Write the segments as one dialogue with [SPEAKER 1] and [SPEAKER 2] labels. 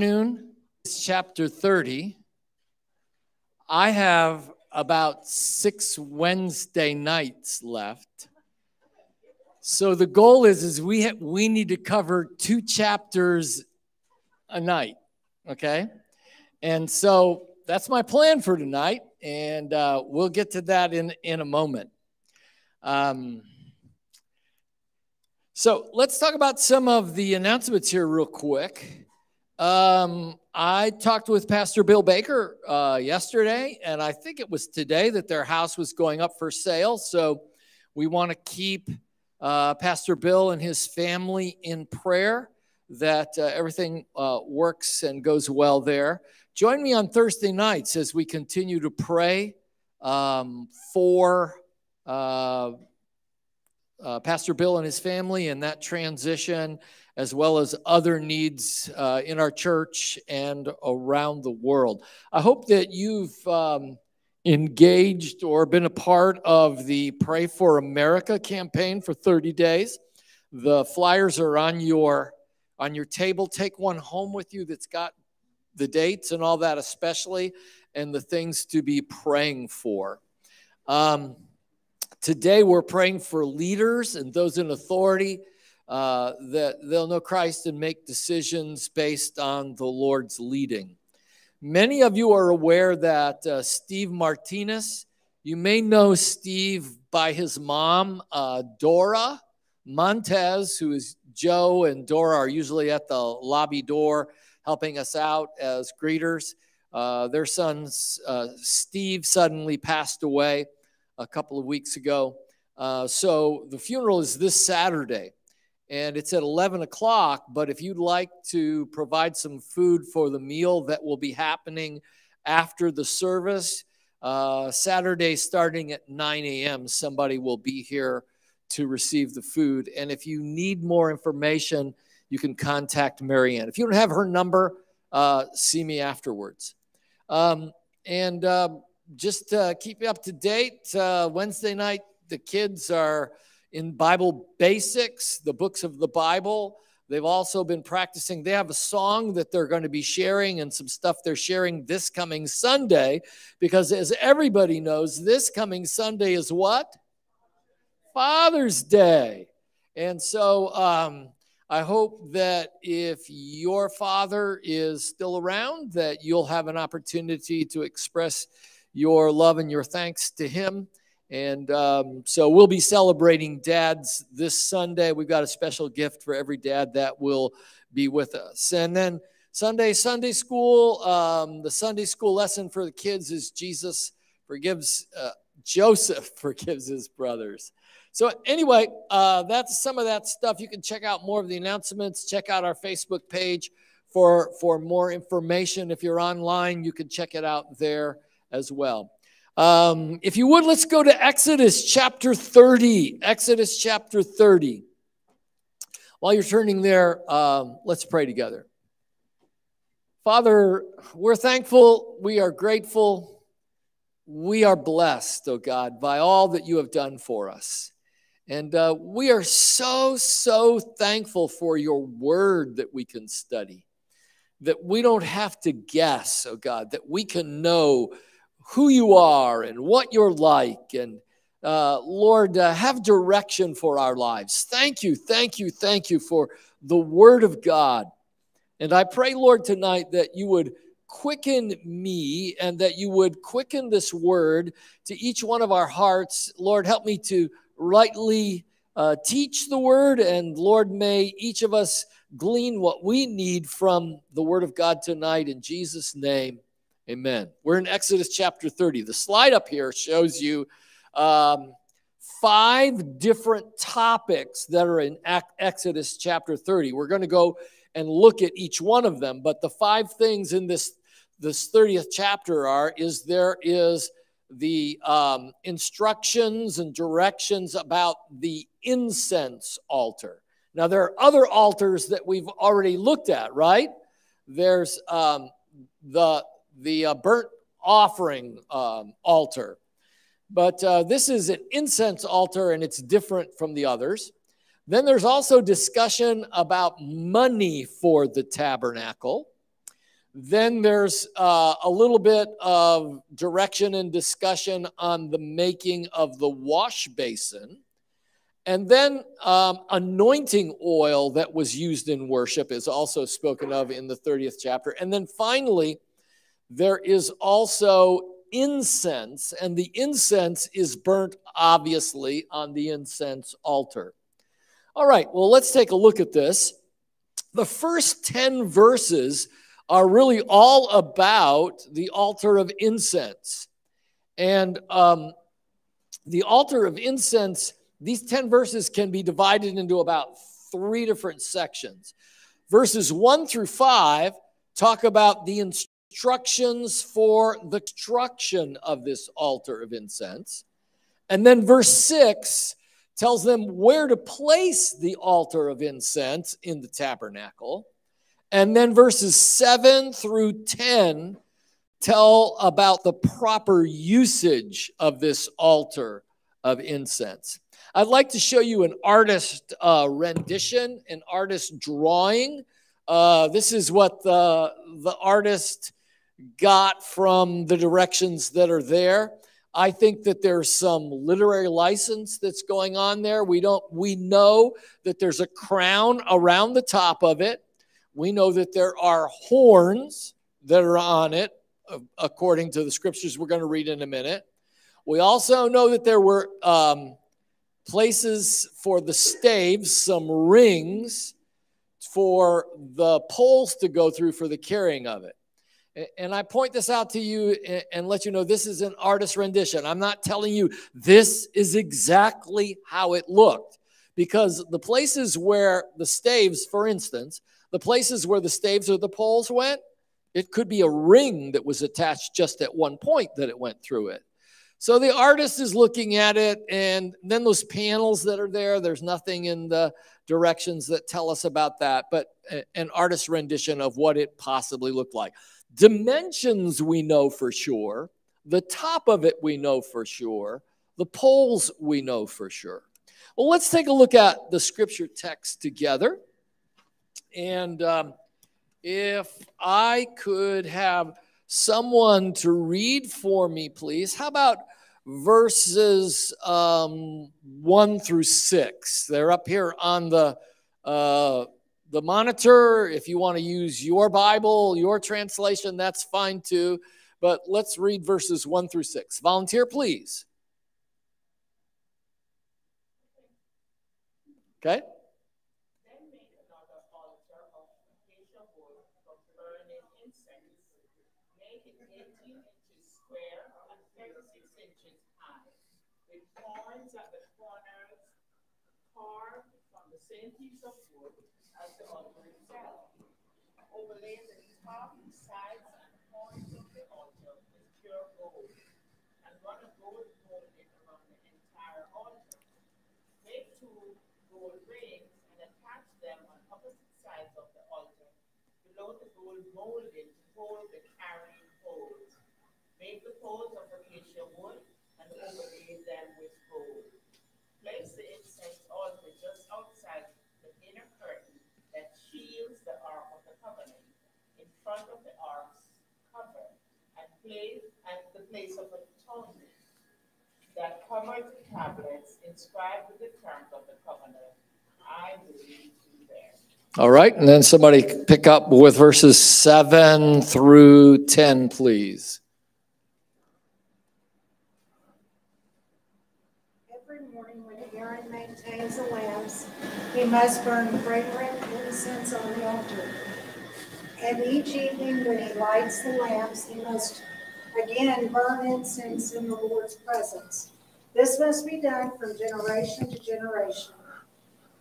[SPEAKER 1] afternoon. Chapter 30. I have about six Wednesday nights left. So the goal is, is we, ha- we need to cover two chapters a night, okay? And so that's my plan for tonight, and uh, we'll get to that in, in a moment. Um, so let's talk about some of the announcements here, real quick. Um, I talked with Pastor Bill Baker uh, yesterday, and I think it was today that their house was going up for sale. So we want to keep uh, Pastor Bill and his family in prayer that uh, everything uh, works and goes well there. Join me on Thursday nights as we continue to pray um, for uh, uh, Pastor Bill and his family and that transition as well as other needs uh, in our church and around the world. I hope that you've um, engaged or been a part of the Pray for America campaign for 30 days. The flyers are on your on your table. Take one home with you that's got the dates and all that, especially, and the things to be praying for. Um, today, we're praying for leaders and those in authority uh, that they'll know Christ and make decisions based on the Lord's leading. Many of you are aware that uh, Steve Martinez, you may know Steve by his mom, uh, Dora Montez, who is Joe and Dora are usually at the lobby door helping us out as greeters. Uh, their son, uh, Steve, suddenly passed away a couple of weeks ago. Uh, so the funeral is this Saturday and it's at 11 o'clock. But if you'd like to provide some food for the meal that will be happening after the service, uh, Saturday starting at 9 a.m., somebody will be here to receive the food. And if you need more information, you can contact Marianne. If you don't have her number, uh, see me afterwards. Um, and uh, just keep you up to date. Uh, Wednesday night, the kids are in Bible basics, the books of the Bible. They've also been practicing. They have a song that they're going to be sharing and some stuff they're sharing this coming Sunday because, as everybody knows, this coming Sunday is what? Father's Day. And so um, I hope that if your father is still around, that you'll have an opportunity to express your love and your thanks to him. And um, so we'll be celebrating dads this Sunday. We've got a special gift for every dad that will be with us. And then Sunday, Sunday school, um, the Sunday school lesson for the kids is Jesus forgives, uh, Joseph forgives his brothers. So, anyway, uh, that's some of that stuff. You can check out more of the announcements. Check out our Facebook page for, for more information. If you're online, you can check it out there as well. Um, if you would, let's go to Exodus chapter 30. Exodus chapter 30. While you're turning there, um, let's pray together. Father, we're thankful, we are grateful, we are blessed, oh God, by all that you have done for us. And uh, we are so, so thankful for your word that we can study, that we don't have to guess, oh God, that we can know who you are and what you're like. And uh, Lord, uh, have direction for our lives. Thank you, thank you, thank you for the Word of God. And I pray, Lord, tonight that you would quicken me and that you would quicken this Word to each one of our hearts. Lord, help me to rightly uh, teach the Word. And Lord, may each of us glean what we need from the Word of God tonight in Jesus' name. Amen. We're in Exodus chapter 30. The slide up here shows you um, five different topics that are in Exodus chapter 30. We're going to go and look at each one of them, but the five things in this this 30th chapter are is there is the um, instructions and directions about the incense altar. Now, there are other altars that we've already looked at, right? There's um, the the uh, burnt offering um, altar. But uh, this is an incense altar and it's different from the others. Then there's also discussion about money for the tabernacle. Then there's uh, a little bit of direction and discussion on the making of the wash basin. And then um, anointing oil that was used in worship is also spoken of in the 30th chapter. And then finally, there is also incense, and the incense is burnt obviously on the incense altar. All right, well, let's take a look at this. The first 10 verses are really all about the altar of incense. And um, the altar of incense, these 10 verses can be divided into about three different sections. Verses 1 through 5 talk about the instructions for the construction of this altar of incense. And then verse 6 tells them where to place the altar of incense in the tabernacle. And then verses 7 through 10 tell about the proper usage of this altar of incense. I'd like to show you an artist uh, rendition, an artist drawing. Uh, this is what the, the artist got from the directions that are there. I think that there's some literary license that's going on there. We don't we know that there's a crown around the top of it. We know that there are horns that are on it, according to the scriptures we're going to read in a minute. We also know that there were um, places for the staves, some rings for the poles to go through for the carrying of it. And I point this out to you and let you know this is an artist rendition. I'm not telling you this is exactly how it looked because the places where the staves, for instance, the places where the staves or the poles went, it could be a ring that was attached just at one point that it went through it. So the artist is looking at it, and then those panels that are there, there's nothing in the directions that tell us about that, but an artist rendition of what it possibly looked like. Dimensions we know for sure, the top of it we know for sure, the poles we know for sure. Well, let's take a look at the scripture text together. And um, if I could have someone to read for me, please, how about verses um, 1 through 6? They're up here on the, uh, the monitor. If you want to use your Bible, your translation, that's fine too. But let's read verses 1 through 6. Volunteer, please. Okay.
[SPEAKER 2] same piece of wood as the altar itself. Top, sides, and horns of the altar with pure gold, and run a gold molding around the entire altar. Make two gold rings and attach them on opposite sides of the altar, below the gold molding to hold the carrying poles. Make the poles of acacia wood and overlay them with gold. Place the incense altar just outside the inner curtain that shields the front of the Ark's cover and place at the place of atonement that covers the tablets inscribed with the terms of the covenant. I will lead you there.
[SPEAKER 1] All right, and then somebody pick up with verses 7 through 10, please.
[SPEAKER 3] Every morning when Aaron maintains the lamps, he must burn fragrant incense on the altar. And each evening when he lights the lamps, he must again burn incense in the Lord's presence. This must be done from generation to generation.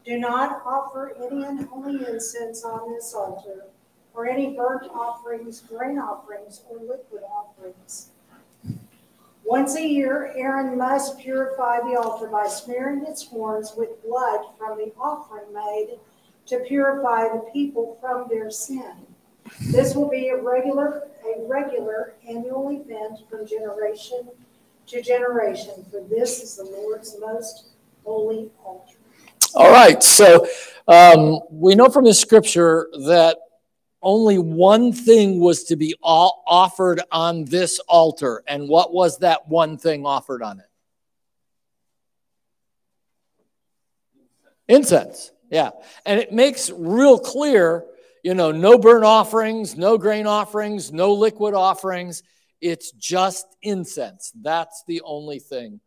[SPEAKER 3] Do not offer any unholy incense on this altar, or any burnt offerings, grain offerings, or liquid offerings. Once a year, Aaron must purify the altar by smearing its horns with blood from the offering made to purify the people from their sin. This will be a regular, a regular annual event from generation to generation, for this is the Lord's most holy altar.
[SPEAKER 1] All right, so um, we know from the scripture that only one thing was to be offered on this altar. And what was that one thing offered on it? Incense. Yeah. And it makes real clear, you know, no burnt offerings, no grain offerings, no liquid offerings. It's just incense. That's the only thing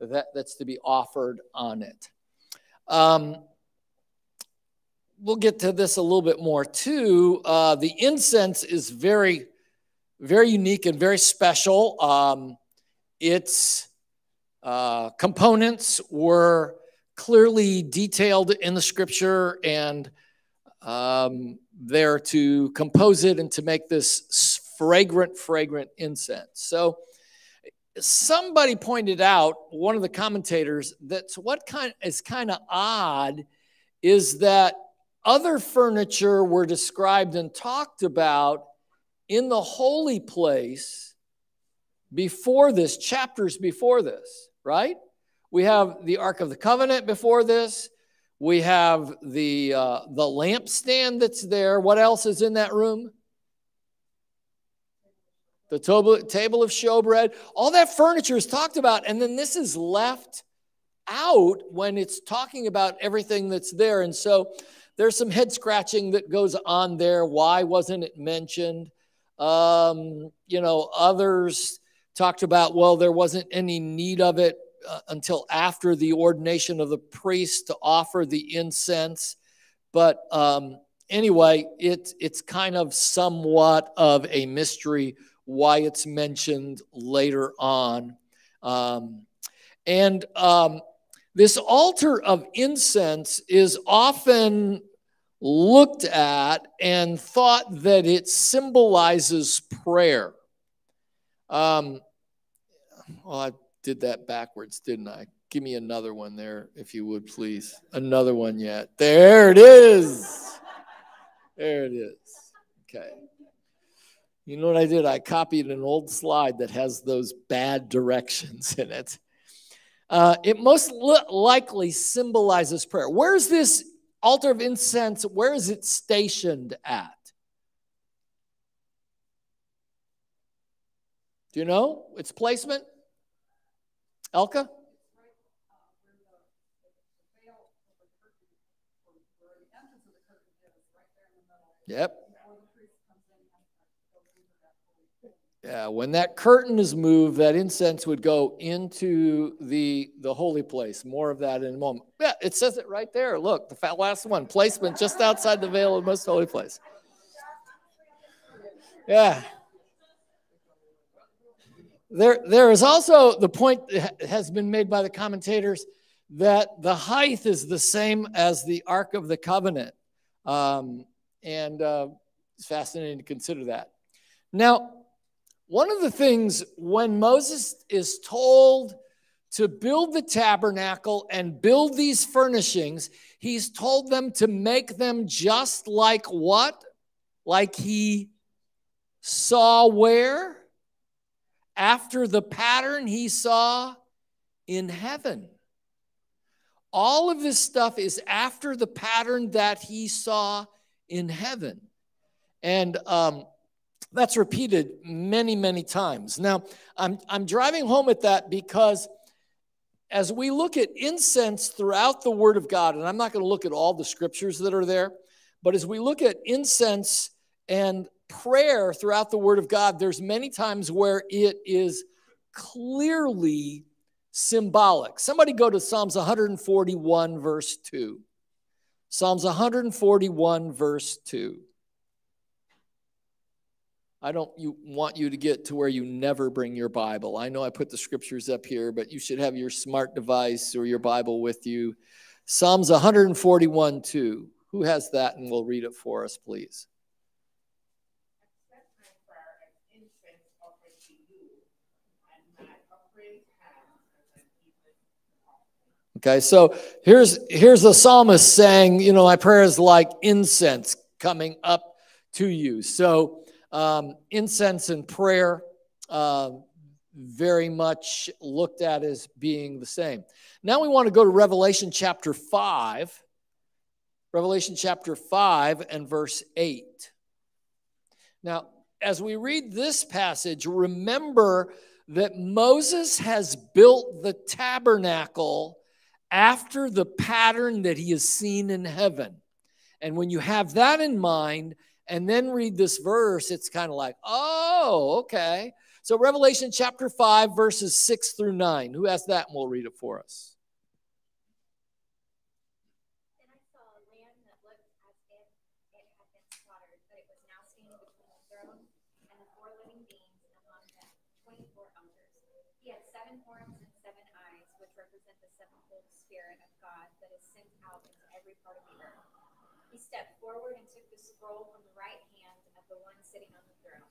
[SPEAKER 1] that, that's to be offered on it. Um, we'll get to this a little bit more too. Uh, the incense is very, very unique and very special. Um, its uh, components were clearly detailed in the scripture and um, there to compose it and to make this fragrant, fragrant incense. So somebody pointed out, one of the commentators, that what kind is kind of odd is that other furniture were described and talked about in the holy place before this, chapters before this, right? We have the Ark of the Covenant before this. We have the uh, the lampstand that's there. What else is in that room? The table, table of showbread. All that furniture is talked about, and then this is left out when it's talking about everything that's there. And so there's some head scratching that goes on there. Why wasn't it mentioned? Um, you know, others talked about, well, there wasn't any need of it uh, until after the ordination of the priest to offer the incense. But um, anyway, it, it's kind of somewhat of a mystery why it's mentioned later on. Um, and um, this altar of incense is often looked at and thought that it symbolizes prayer. Um, well, I did that backwards, didn't I? Give me another one there, if you would, please. Another one yet. There it is. There it is. Okay. You know what I did? I copied an old slide that has those bad directions in it. Uh, it most likely symbolizes prayer. Where's this altar of incense? Where is it stationed at? Do you know its placement? Elka? Yep. Yeah, when that curtain is moved, that incense would go into the the holy place. More of that in a moment. Yeah, it says it right there. Look, the last one, placement just outside the veil of the most holy place. Yeah. There, there is also the point that has been made by the commentators that the height is the same as the Ark of the Covenant. Um, and uh, it's fascinating to consider that. Now, one of the things when Moses is told to build the tabernacle and build these furnishings, he's told them to make them just like what? Like he saw where? After the pattern he saw in heaven. All of this stuff is after the pattern that he saw in heaven. And um, that's repeated many, many times. Now, I'm, I'm driving home at that because as we look at incense throughout the Word of God, and I'm not going to look at all the scriptures that are there, but as we look at incense and prayer throughout the Word of God, there's many times where it is clearly symbolic. Somebody go to Psalms 141, verse 2. Psalms 141, verse 2. I don't you, want you to get to where you never bring your Bible. I know I put the scriptures up here, but you should have your smart device or your Bible with you. Psalms 141, 2. Who has that? And we'll read it for us, please. Okay, so here's here's the psalmist saying, you know, my prayer is like incense coming up to you. So um, incense and prayer, uh, very much looked at as being the same. Now we want to go to Revelation chapter five. Revelation chapter five and verse eight. Now, as we read this passage, remember that Moses has built the tabernacle after the pattern that he has seen in heaven. And when you have that in mind and then read this verse, it's kind of like, oh, okay. So, Revelation chapter 5, verses 6 through 9. Who has that? And we'll read it for us.
[SPEAKER 4] Spirit of God that is sent out into every part of the earth. He stepped forward and took the scroll from the right hand of the one sitting on the throne.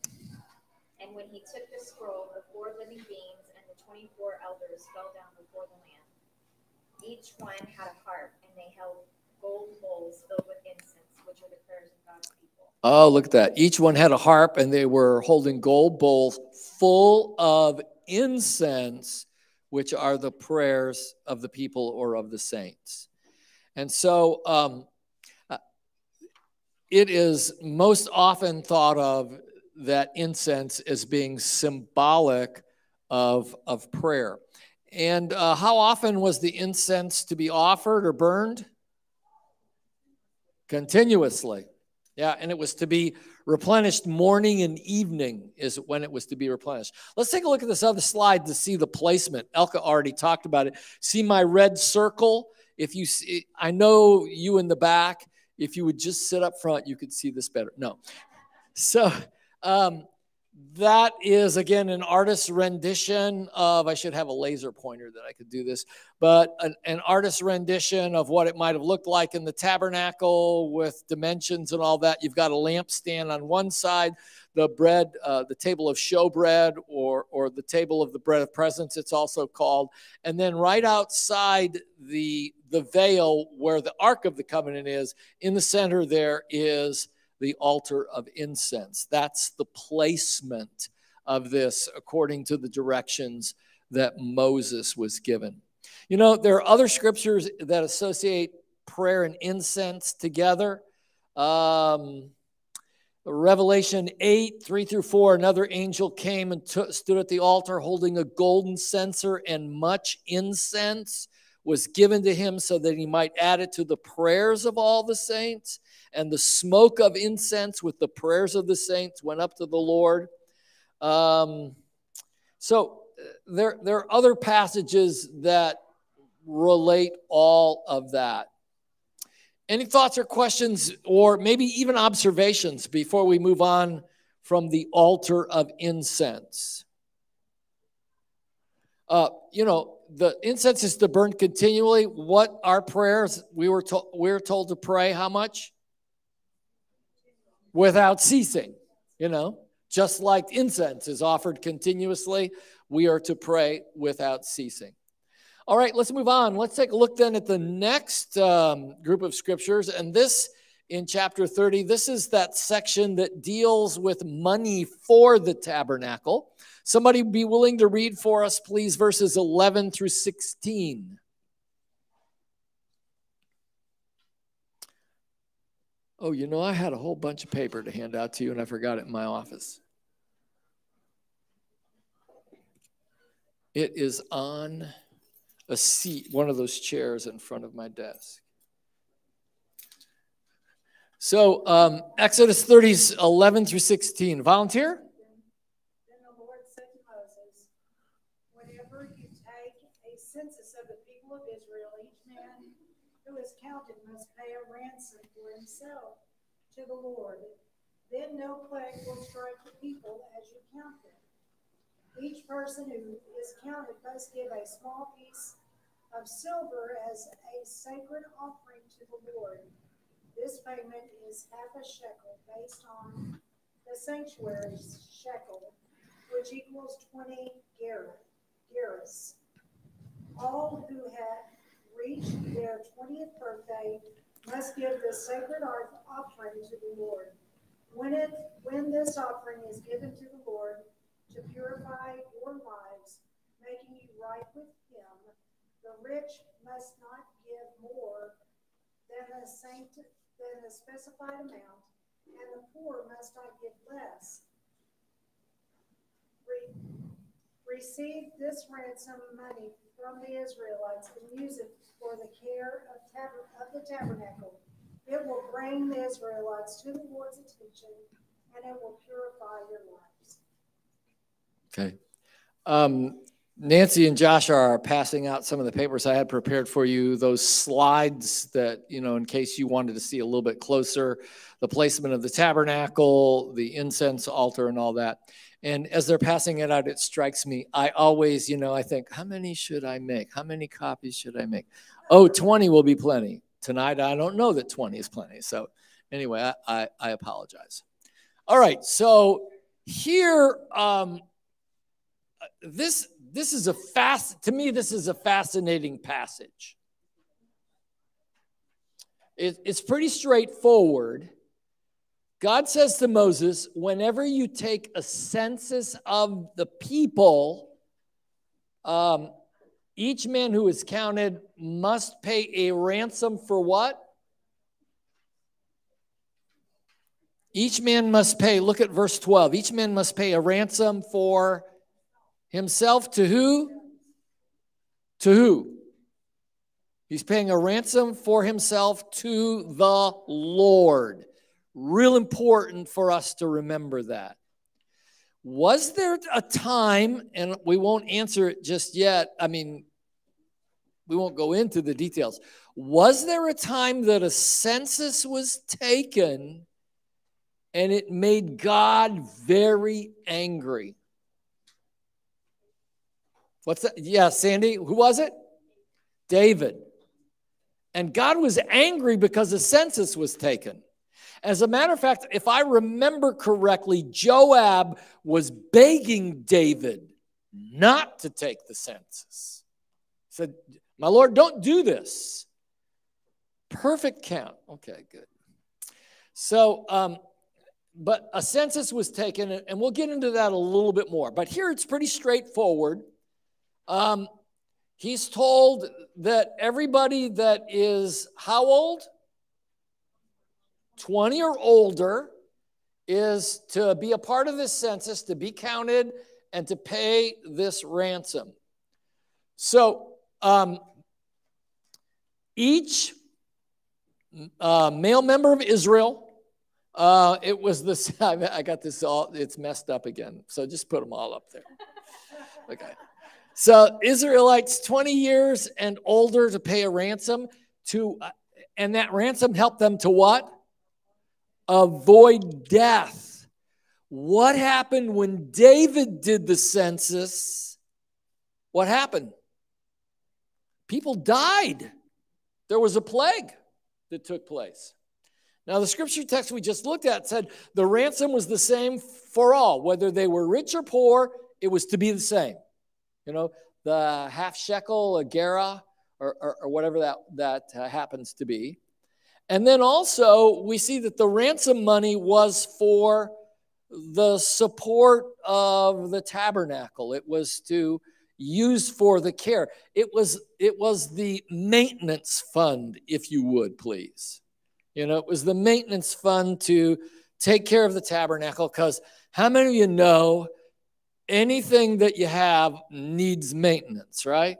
[SPEAKER 4] And when he took the scroll, the four living beings and the 24 elders fell down before the Lamb. Each one had a harp, and they held gold bowls filled with incense, which are the prayers of God's people.
[SPEAKER 1] Oh, look at that. Each one had a harp, and they were holding gold bowls full of incense which are the prayers of the people or of the saints. And so um, it is most often thought of that incense as being symbolic of, of prayer. And uh, how often was the incense to be offered or burned? Continuously. Yeah, and it was to be replenished morning and evening is when it was to be replenished. Let's take a look at this other slide to see the placement. Elka already talked about it. See my red circle? If you see, I know you in the back. If you would just sit up front, you could see this better. No. So um, that is again an artist's rendition of i should have a laser pointer that i could do this but an, an artist's rendition of what it might have looked like in the tabernacle with dimensions and all that. You've got a lampstand on one side the bread uh, the table of showbread or or the table of the bread of presence it's also called. And then right outside the the veil where the ark of the covenant is in the center there is the altar of incense. That's the placement of this according to the directions that Moses was given. You know, there are other scriptures that associate prayer and incense together. Um, Revelation 8, 3 through 4, another angel came and stood at the altar holding a golden censer and much incense was given to him so that he might add it to the prayers of all the saints. And the smoke of incense with the prayers of the saints went up to the Lord. Um, so uh, there, there are other passages that relate all of that. Any thoughts or questions, or maybe even observations before we move on from the altar of incense? Uh, you know, the incense is to burn continually. What our prayers we were told we were told to pray how much? Without ceasing, you know, just like incense is offered continuously, we are to pray without ceasing. All right, let's move on. Let's take a look then at the next um, group of scriptures. And this in chapter 30, this is that section that deals with money for the tabernacle. Somebody be willing to read for us, please, verses 11 through 16. Oh, you know, I had a whole bunch of paper to hand out to you, and I forgot it in my office. It is on a seat, one of those chairs in front of my desk. So, um, Exodus 30, 11 through 16. Volunteer?
[SPEAKER 3] Counted must pay a ransom for himself to the Lord. Then no plague will strike the people as you count them. Each person who is counted must give a small piece of silver as a sacred offering to the Lord. This payment is half a shekel based on the sanctuary's shekel, which equals 20 gerahs. All who have reach their 20th birthday must give this sacred offering to the Lord. When, it, when this offering is given to the Lord to purify your lives, making you right with Him, the rich must not give more than a, saint, than a specified amount, and the poor must not give less. Re- Receive this ransom money from the Israelites and use it for the care of of the tabernacle. It will bring the Israelites to the Lord's attention, and it will purify your lives.
[SPEAKER 1] Okay. Um, Nancy and Josh are passing out some of the papers I had prepared for you, those slides that, you know, in case you wanted to see a little bit closer, the placement of the tabernacle, the incense altar, and all that. And as they're passing it out, it strikes me. I always, you know, I think, how many should I make? How many copies should I make? Oh, 20 will be plenty. Tonight, I don't know that 20 is plenty. So, anyway, I, I, I apologize. All right. So, here, um, this this is a fast to me this is a fascinating passage it, it's pretty straightforward god says to moses whenever you take a census of the people um, each man who is counted must pay a ransom for what each man must pay look at verse 12 each man must pay a ransom for himself to who? To who? He's paying a ransom for himself to the Lord. Real important for us to remember that. Was there a time, and we won't answer it just yet? I mean, we won't go into the details. Was there a time that a census was taken and it made God very angry? What's that? Yeah, Sandy. Who was it? David. And God was angry because the census was taken. As a matter of fact, if I remember correctly, Joab was begging David not to take the census. He said, My Lord, don't do this. Perfect count. Okay, good. So, um, but a census was taken, and we'll get into that a little bit more. But here it's pretty straightforward. Um, he's told that everybody that is how old? 20 or older is to be a part of this census, to be counted, and to pay this ransom. So um, each uh, male member of Israel, uh, it was this, I got this all, it's messed up again. So just put them all up there. Okay. So Israelites 20 years and older to pay a ransom to uh, and that ransom helped them to what? Avoid death. What happened when David did the census? What happened? People died. There was a plague that took place. Now, the scripture text we just looked at said the ransom was the same for all, whether they were rich or poor, it was to be the same. You know, the half shekel, a gerah, or, or, or whatever that, that uh, happens to be. And then also, we see that the ransom money was for the support of the tabernacle. It was to use for the care. It was it was the maintenance fund, if you would please. You know, it was the maintenance fund to take care of the tabernacle. Because how many of you know anything that you have needs maintenance, right?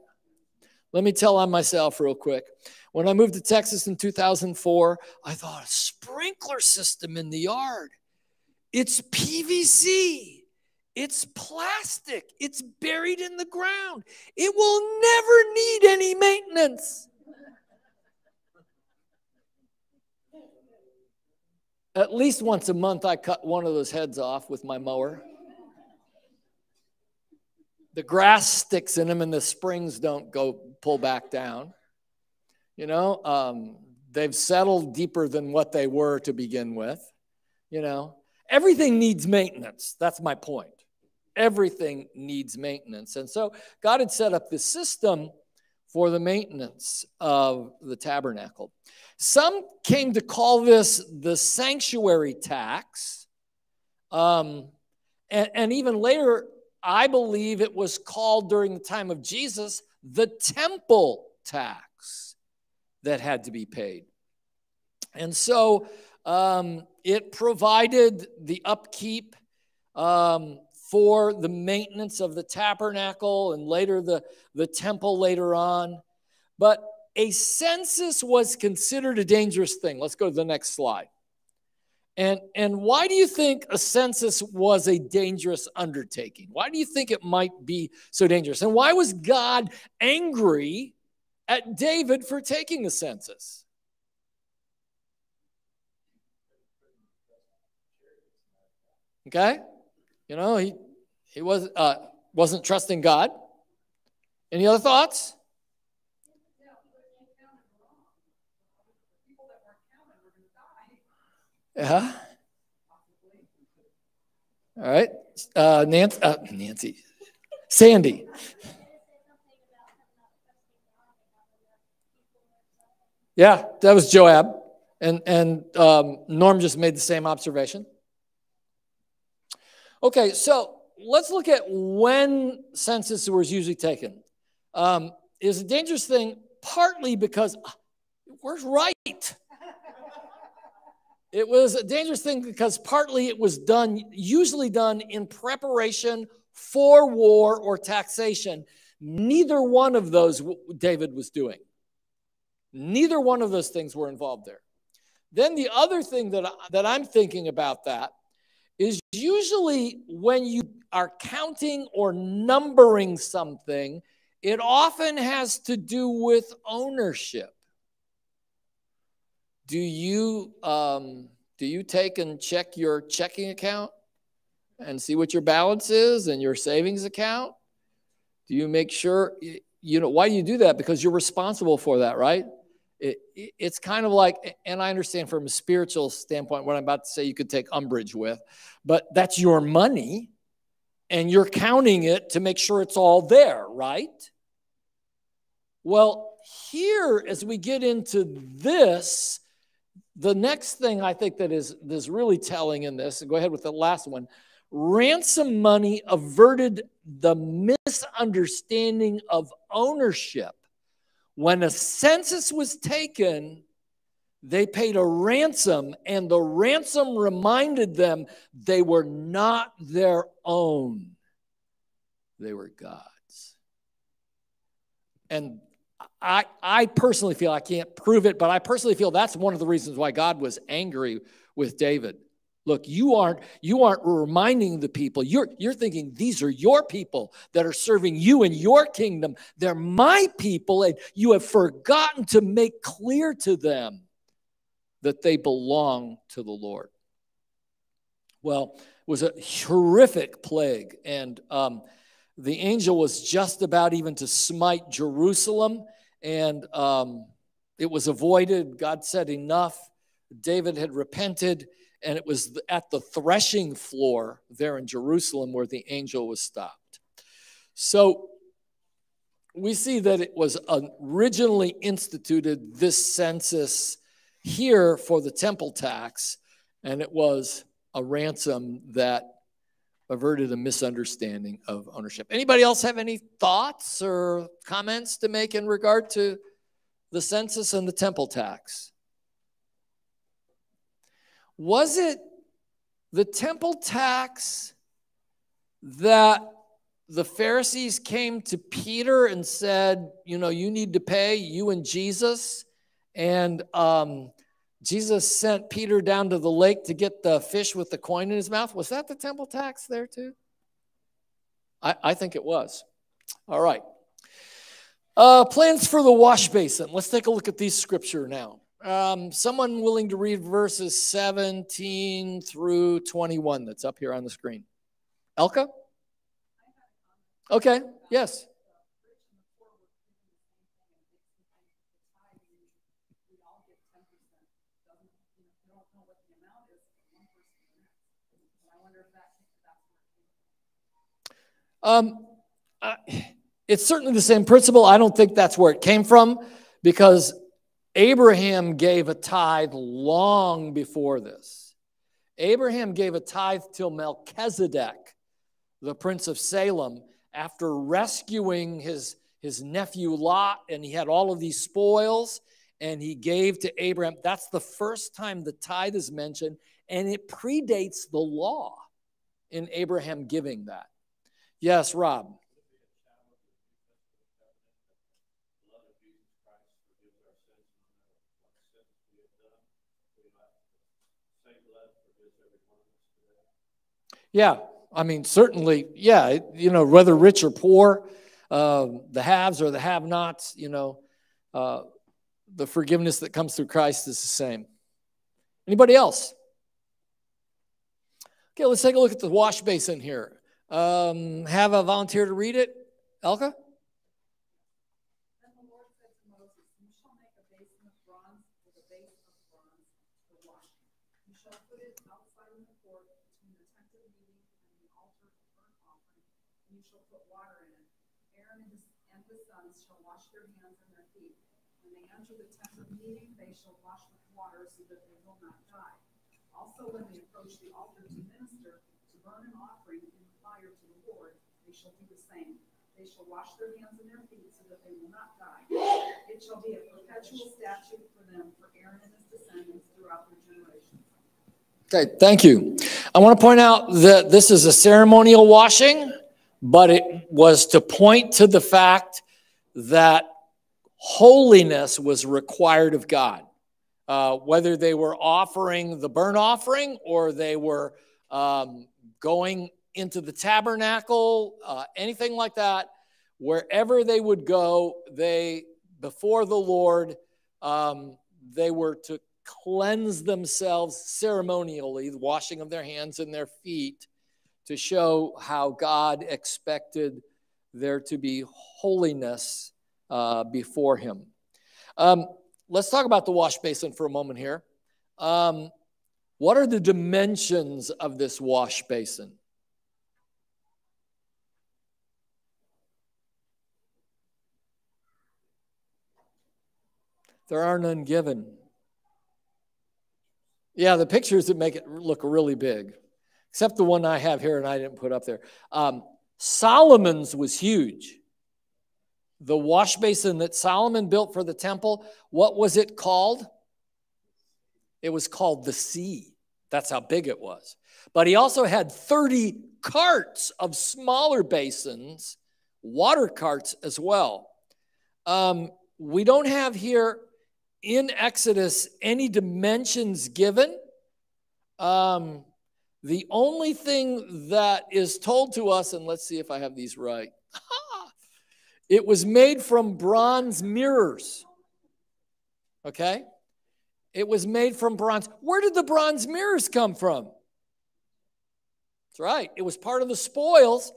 [SPEAKER 1] Let me tell on myself real quick. When I moved to Texas in 2004, I thought a sprinkler system in the yard. It's PVC. It's plastic. It's buried in the ground. It will never need any maintenance. At least once a month, I cut one of those heads off with my mower the grass sticks in them and the springs don't go pull back down. You know, um, they've settled deeper than what they were to begin with. You know, everything needs maintenance. That's my point. Everything needs maintenance. And so God had set up this system for the maintenance of the tabernacle. Some came to call this the sanctuary tax. Um, and, and even later, I believe it was called during the time of Jesus the temple tax that had to be paid. And so Um, it provided the upkeep um, for the maintenance of the tabernacle and later the, the temple later on. But a census was considered a dangerous thing. Let's go to the next slide. And, and why do you think a census was a dangerous undertaking? Why do you think it might be so dangerous? And why was God angry at David for taking the census? Okay? You know, he, he was, uh, wasn't trusting God. Any other thoughts? Yeah. All right. Uh, Nancy, uh, Nancy, Sandy. Yeah, that was Joab. And, and um, Norm just made the same observation. Okay, so let's look at when census was usually taken. Um, it was a dangerous thing, partly because uh, we're right. It was a dangerous thing because partly it was done, usually done in preparation for war or taxation. Neither one of those David was doing. Neither one of those things were involved there. Then the other thing that, I, that I'm thinking about that is usually when you are counting or numbering something, it often has to do with ownership. Do you um, do you take and check your checking account and see what your balance is and your savings account? Do you make sure you know why do you do that? Because you're responsible for that, right? It, it, it's kind of like, and I understand from a spiritual standpoint what I'm about to say you could take umbrage with, but that's your money and you're counting it to make sure it's all there, right? Well, here, as we get into this, the next thing I think that is, is really telling in this, go ahead with the last one ransom money averted the misunderstanding of ownership. When a census was taken, they paid a ransom, and the ransom reminded them they were not their own, they were God's. And I, I personally feel, I can't prove it, but I personally feel that's one of the reasons why God was angry with David. Look, you aren't you aren't reminding the people. You're you're thinking these are your people that are serving you in your kingdom. They're my people, and you have forgotten to make clear to them that they belong to the Lord. Well, it was a horrific plague, and um, the angel was just about even to smite Jerusalem and um, it was avoided. God said, Enough. David had repented, and it was at the threshing floor there in Jerusalem where the angel was stopped. So we see that it was originally instituted, this census here for the temple tax, and it was a ransom that averted a misunderstanding of ownership. Anybody else have any thoughts or comments to make in regard to the census and the temple tax? Was it the temple tax that the Pharisees came to Peter and said, you know, you need to pay, you and Jesus, and um, Jesus sent Peter down to the lake to get the fish with the coin in his mouth. Was that the temple tax there too? I, I think it was. All right. Uh, plans for the wash basin. Let's take a look at these scripture now. Um, someone willing to read verses 17 through 21 that's up here on the screen. Elka? Okay, yes. Um, it's certainly the same principle. I don't think that's where it came from because Abraham gave a tithe long before this. Abraham gave a tithe till Melchizedek, the prince of Salem, after rescuing his, his nephew Lot, and he had all of these spoils. and he gave to Abraham. That's the first time the tithe is mentioned, and it predates the law in Abraham giving that. Yes, Rob. Yeah, I mean, certainly, yeah, you know, whether rich or poor, uh, the haves or the have nots, you know, uh, the forgiveness that comes through Christ is the same. Anybody else? Okay, let's take a look at the wash basin here. Um, have a volunteer to read it. Elka?
[SPEAKER 5] Then the Lord said to Moses, You shall make a basin of bronze with a base of bronze for washing. You shall put it outside in the court between the tent of meeting and the altar of burnt offering, and you shall put water in it. Aaron and his, and his sons shall wash their hands and their feet. When they enter the tent of meeting, they shall wash so that they will not die. Also, when they approach the altar to minister, to burn an offering in the fire to the Lord, they shall do the same. They shall wash their hands and their feet so that they will not die. It shall be a perpetual statute for them, for Aaron and his descendants throughout their generations.
[SPEAKER 1] Okay, thank you. I want to point out that this is a ceremonial washing, but it was to point to the fact that holiness was required of God. Uh, whether they were offering the burnt offering or they were um, going into the tabernacle, uh, anything like that, wherever they would go, they, before the Lord, um, they were to cleanse themselves ceremonially, the washing of their hands and their feet, to show how God expected there to be holiness uh, before Him. Um, let's talk about the wash basin for a moment here. Um, what are the dimensions of this wash basin? There are none given. Yeah, the pictures that make it look really big, except the one I have here and I didn't put up there. Um, Solomon's was huge. The wash basin that Solomon built for the temple, what was it called? It was called the sea. That's how big it was. But he also had 30 carts of smaller basins, water carts as well. Um, we don't have here in Exodus any dimensions given. Um, the only thing that is told to us, and let's see if I have these right, it was made from bronze mirrors. Okay? It was made from bronze. Where did the bronze mirrors come from? That's right. It was part of the spoils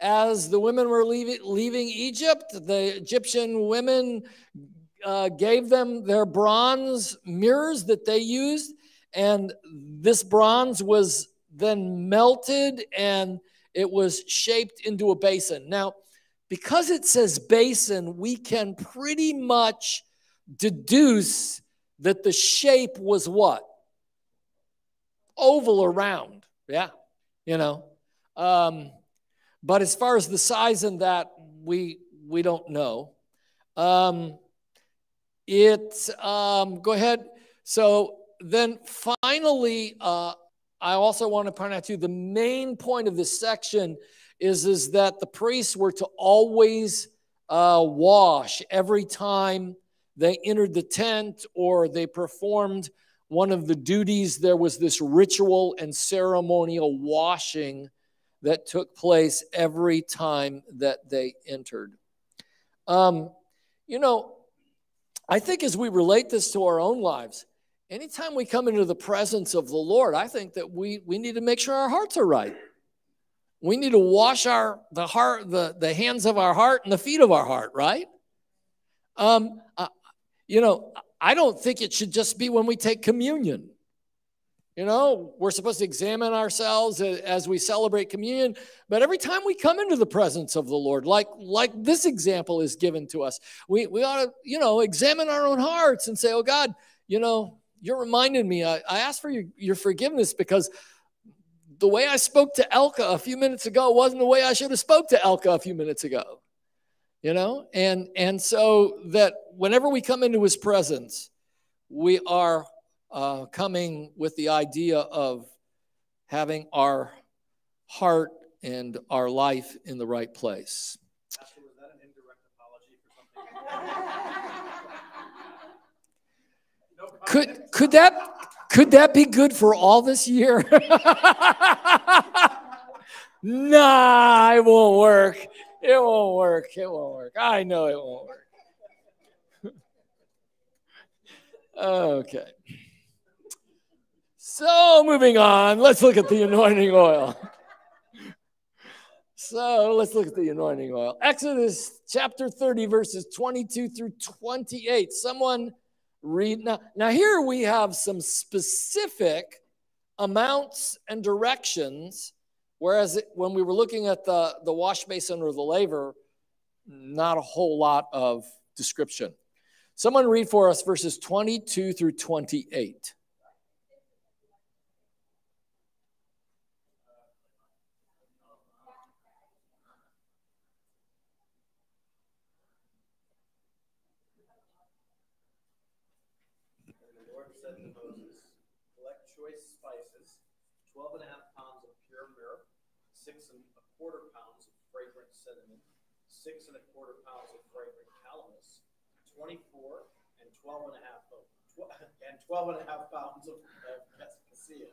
[SPEAKER 1] as the women were leaving, leaving Egypt. The Egyptian women uh, gave them their bronze mirrors that they used, and this bronze was then melted and it was shaped into a basin. Now, because it says basin, we can pretty much deduce that the shape was what? Oval or round. Yeah, you know. Um, but as far as the size and that, we we don't know. Um, it um, go ahead. So then finally, uh, I also want to point out to you the main point of this section is is that the priests were to always uh, wash every time they entered the tent or they performed one of the duties, there was this ritual and ceremonial washing that took place every time that they entered. Um, you know, I think as we relate this to our own lives, anytime we come into the presence of the Lord, I think that we, we need to make sure our hearts are right. We need to wash our the heart, the, the hands of our heart and the feet of our heart, right? Um, uh, you know, I don't think it should just be when we take communion. You know, we're supposed to examine ourselves as we celebrate communion, but every time we come into the presence of the Lord, like like this example is given to us, we, we ought to, you know, examine our own hearts and say, oh God, you know, you're reminding me, I, I ask for your, your forgiveness because the way I spoke to Elka a few minutes ago wasn't the way I should have spoke to Elka a few minutes ago. you know and and so that whenever we come into his presence we are uh, coming with the idea of having our heart and our life in the right place could could that could that be good for all this year? Nah it won't work. It won't work. It won't work. I know it won't work. Okay. So moving on let's look at the anointing oil. So let's look at the anointing oil. Exodus chapter 30 verses 22 through 28 someone read now now here we have some specific amounts and directions whereas it, when we were looking at the the wash basin or the laver not a whole lot of description. Someone read for us verses 22 through 28
[SPEAKER 6] 12 and a half pounds of pure myrrh, six and a quarter pounds of fragrant cinnamon, six and a quarter pounds of fragrant calamus, 24 and 12 and a half, oh, tw- and 12 and a half pounds of, of cassia,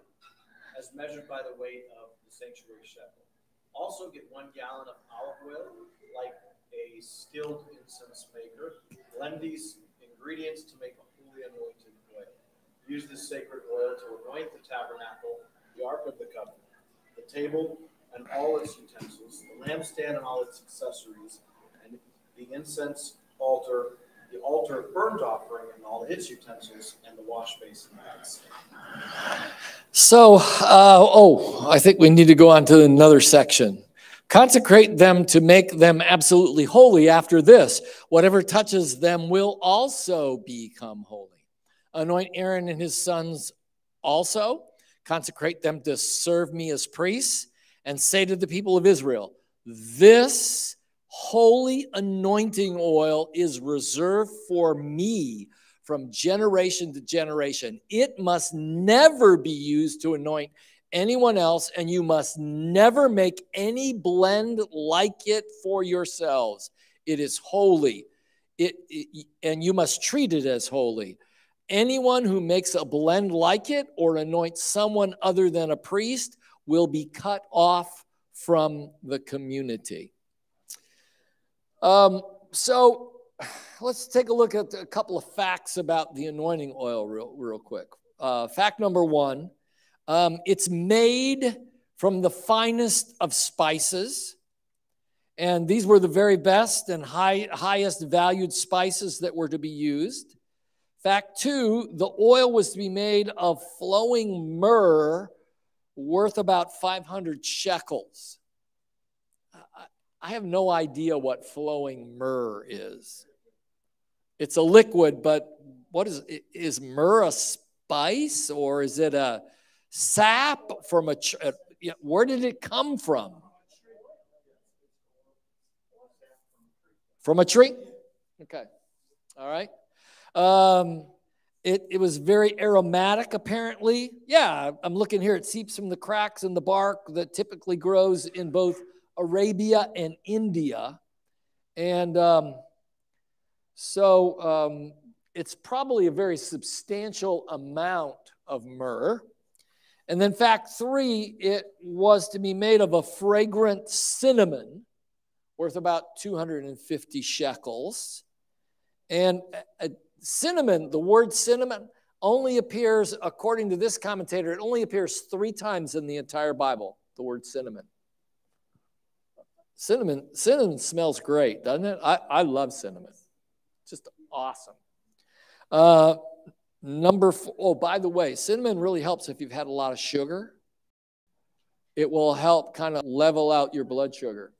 [SPEAKER 6] as measured by the weight of the sanctuary shekel. Also, get one gallon of olive oil, like a skilled incense maker. Blend these ingredients to make a holy anointed oil. Use this sacred oil to anoint the tabernacle the ark of the covenant, the table and all its utensils, the lampstand and all its accessories, and the incense altar, the altar of burnt offering and all its utensils, and the wash basin.
[SPEAKER 1] So, uh, oh, I think we need to go on to another section. Consecrate them to make them absolutely holy after this. Whatever touches them will also become holy. Anoint Aaron and his sons also. Consecrate them to serve me as priests. And say to the people of Israel, This holy anointing oil is reserved for me from generation to generation. It must never be used to anoint anyone else, and you must never make any blend like it for yourselves. It is holy, it, it- and you must treat it as holy. Anyone who makes a blend like it or anoints someone other than a priest will be cut off from the community. Um, so let's take a look at a couple of facts about the anointing oil real, real quick. Uh, fact number one um, it's made from the finest of spices. And these were the very best and high, highest valued spices that were to be used. Fact two the oil was to be made of flowing myrrh worth about 500 shekels. I- have no idea what flowing myrrh is. It's a liquid, but what is is myrrh a spice or is it a sap from a? uh, Where did it come from? From a tree. Okay. All right. Um, it, it was very aromatic, apparently. Yeah, I'm looking here. It seeps from the cracks in the bark that typically grows in both Arabia and India. And um, so um, it's probably a very substantial amount of myrrh. And then, fact three, it was to be made of a fragrant cinnamon worth about 250 shekels. And uh, cinnamon, the word cinnamon, only appears, according to this commentator, it only appears three times in the entire Bible, the word cinnamon. Cinnamon, cinnamon smells great, doesn't it? I, I love cinnamon. Just awesome. Uh, number four, oh, by the way, cinnamon really helps if you've had a lot of sugar. It will help kind of level out your blood sugar.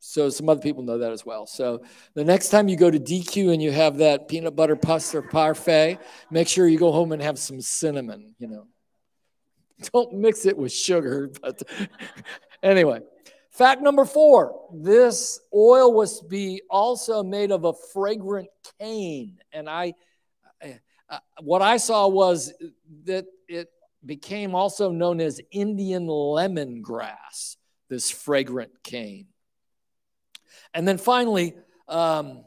[SPEAKER 1] So some other people know that as well. So the next time you go to DQ and you have that peanut butter pus or parfait, make sure you go home and have some cinnamon, you know. Don't mix it with sugar, but anyway. Fact number four this oil was to be also made of a fragrant cane. And I, uh, what I saw was that it became also known as Indian lemongrass, this fragrant cane. And then finally, um,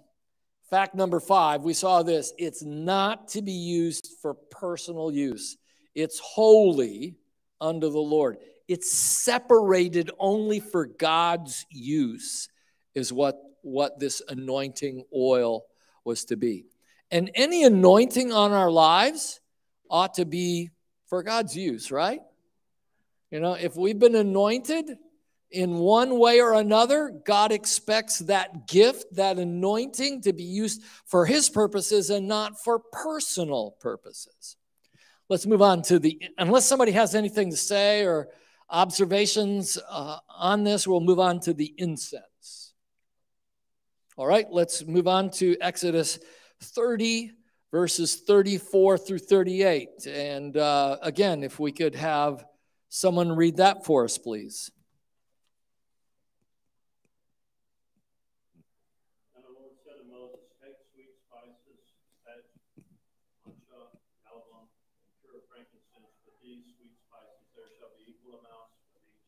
[SPEAKER 1] fact number five, we saw this it's not to be used for personal use, it's holy unto the Lord. It's separated only for God's use, is what, what this anointing oil was to be. And any anointing on our lives ought to be for God's use, right? You know, if we've been anointed in one way or another, God expects that gift, that anointing to be used for his purposes and not for personal purposes. Let's move on to the, unless somebody has anything to say or observations uh, on this, we'll move on to the incense. All right, let's move on to Exodus 30, verses 34 through 38. And uh, again, if we could have someone read that for us, please.
[SPEAKER 7] And the Lord said to Moses, Take sweet spices, sage, onycha, calamus, and pure frankincense. With these sweet spices there shall be equal amounts of each.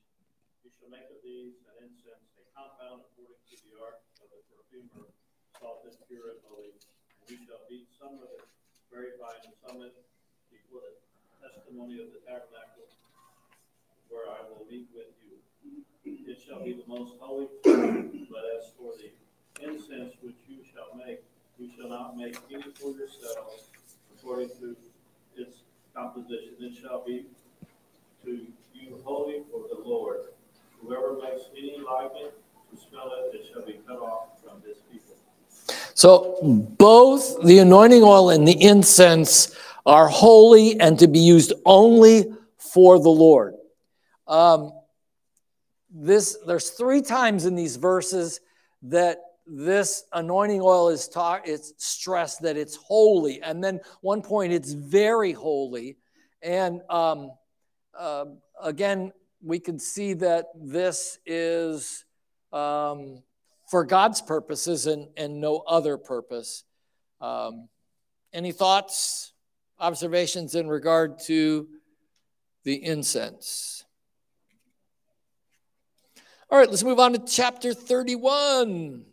[SPEAKER 7] You shall make of these an incense, a compound according to the art of the perfumer, and you shall beat some of it very fine, and some of it before the testimony of the tabernacle, where I will meet with you. It shall be the most holy, but as for the incense which you shall make, you shall not make any for yourselves according to its composition. It shall be to you holy for the Lord. Whoever makes any likeness
[SPEAKER 1] So both the anointing oil and the incense are holy and to be used only for the Lord. Um, this there's three times in these verses that this anointing oil is taught it's stressed that it's holy and then one point it's very holy and um, uh, again we can see that this is um, for god's purposes and, and no other purpose um, any thoughts observations in regard to the incense all right, let's move on to chapter 31.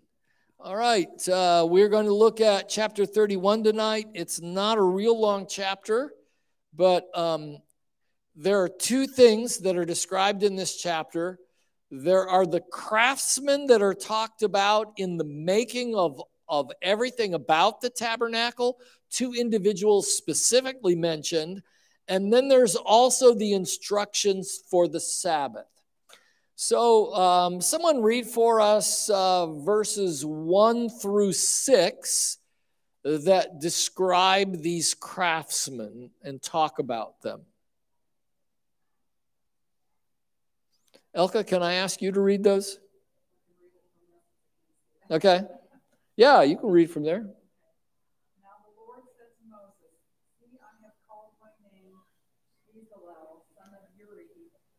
[SPEAKER 1] All right, uh, we're going to look at chapter 31 tonight. It's not a real long chapter, but um, there are two things that are described in this chapter. There are the craftsmen that are talked about in the making of, of everything about the tabernacle, two individuals specifically mentioned. And then there's also the instructions for the Sabbath. So, um, someone read for us uh, verses 1 through 6 that describe these craftsmen and talk about them. Elka, can I ask you to read those? Okay. Yeah, you can read from there.
[SPEAKER 5] Now the Lord said to Moses, See, I have called my name Bezalel, son of Uri,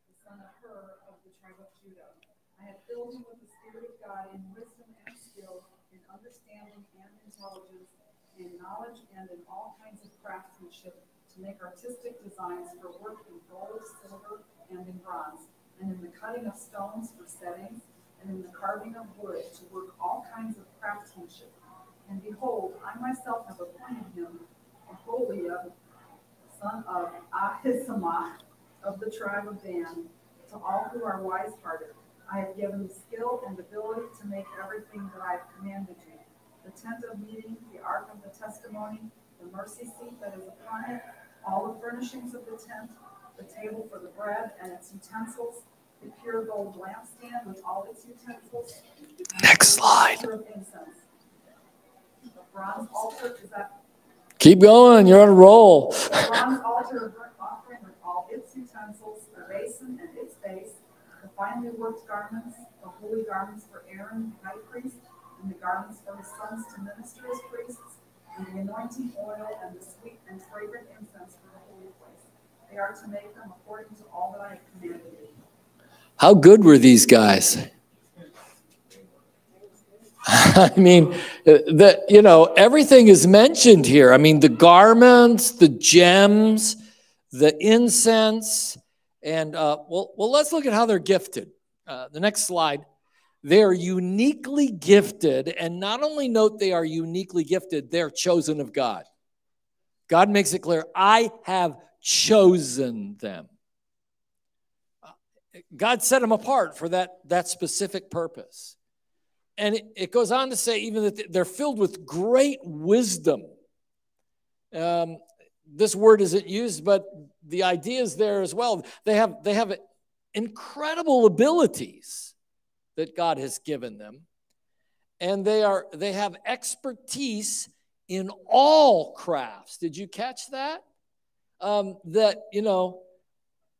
[SPEAKER 5] the son of Hur of the tribe of Judah. I have filled him with the Spirit of God in wisdom and skill, in understanding and intelligence, in knowledge and in all kinds of craftsmanship, to make artistic designs for work in gold, silver, and in bronze, and in the cutting of stones for settings, and in the carving of wood, to work all kinds of craftsmanship. And behold, I myself have appointed him Aholiab, son of Ahisamach, of the tribe of Dan, to all who are wise hearted I have given the skill and ability to make everything that I have commanded you. The tent of meeting, the ark of the testimony, the mercy seat that is upon it, all the furnishings of the tent, the table for the bread and its utensils, the pure gold lampstand with all its utensils.
[SPEAKER 1] Next slide.
[SPEAKER 5] The bronze altar is that.
[SPEAKER 1] Keep going, you're on a roll.
[SPEAKER 5] The bronze altar of burnt offering with all its utensils, the basin and its base, finely worked garments, the holy garments for Aaron, the high priest, and the garments for his sons to minister as priests, and the anointing oil and the sweet and fragrant incense for the. They are to make them according to all that I have commanded you.
[SPEAKER 1] How good were these guys? I mean, that you know, everything is mentioned here. I mean, the garments, the gems, the incense, and uh, well, well, let's look at how they're gifted. Uh, the next slide. They are uniquely gifted, and not only note they are uniquely gifted, they're chosen of God. God makes it clear, I have chosen them. God set them apart for that, that specific purpose. And it, it goes on to say, even that they're filled with great wisdom. Um, this word isn't used, but the idea is there as well. They have, they have incredible abilities that God has given them. And they are they have expertise in all crafts. Did you catch that? Um, that you know,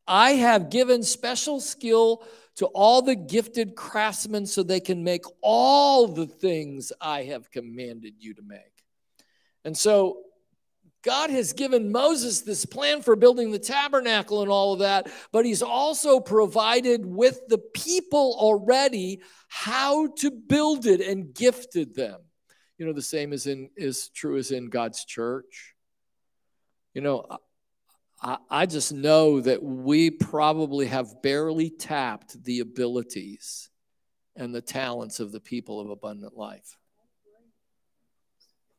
[SPEAKER 1] I have given special skill to all the gifted craftsmen so they can make all the things I have commanded you to make. And so God has given Moses this plan for building the tabernacle and all of that, but he's also provided with the people already how to build it and gifted them. You know, the same is in is true as in God's church. You know, I, just know that we probably have barely tapped the abilities and the talents of the people of abundant life.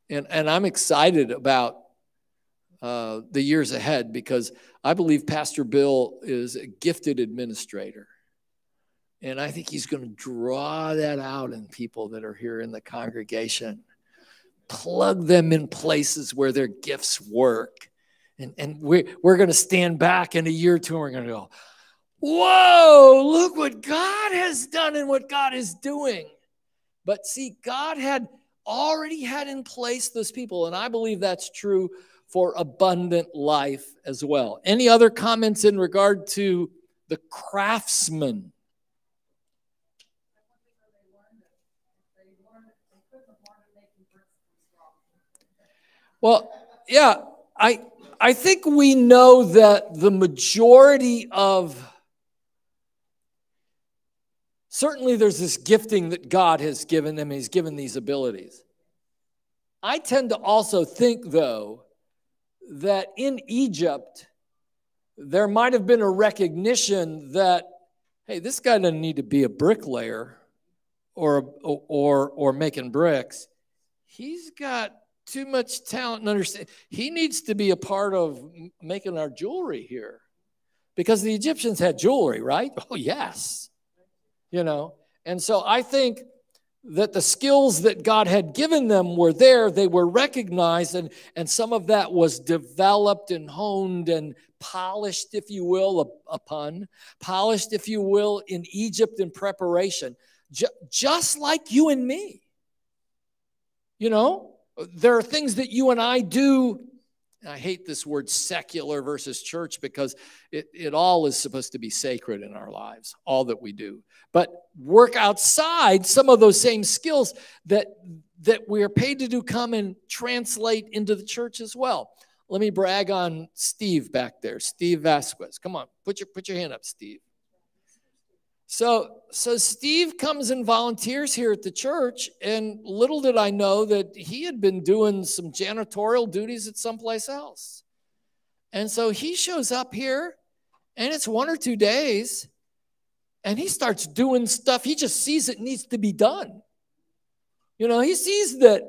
[SPEAKER 1] And, and I'm excited about uh, the years ahead because I believe Pastor Bill is a gifted administrator. And I think he's going to draw that out in people that are here in the congregation, plug them in places where their gifts work and, and we're, we're going to stand back in a year or two and we're going to go, whoa, look what God has done and what God is doing. But see, God had already had in place those people. And I believe that's true for abundant life as well. Any other comments in regard to the craftsman? Well, yeah, I I think we know that the majority of certainly there's this gifting that God has given them, He's given these abilities. I tend to also think, though, that in Egypt, there might have been a recognition that, hey, this guy doesn't need to be a bricklayer or, or, or making bricks. He's got too much talent and understand. He needs to be a part of making our jewelry here because the Egyptians had jewelry, right? Oh, yes. You know, and so I think that the skills that God had given them were there, they were recognized, and, and some of that was developed and honed and polished, if you will, pun, polished, if you will, in Egypt in preparation, J- just like you and me. You know, there are things that you and I do. I hate this word secular versus church because it, it all is supposed to be sacred in our lives, all that we do. But work outside some of those same skills that, that we are paid to do come and translate into the church as well. Let me brag on Steve back there, Steve Vasquez. Come on, put your, put your hand up, Steve. So, so Steve comes and volunteers here at the church, and little did I know that he had been doing some janitorial duties at someplace else. And so he shows up here, and it's one or two days, and he starts doing stuff. He just sees it needs to be done. You know, he sees that,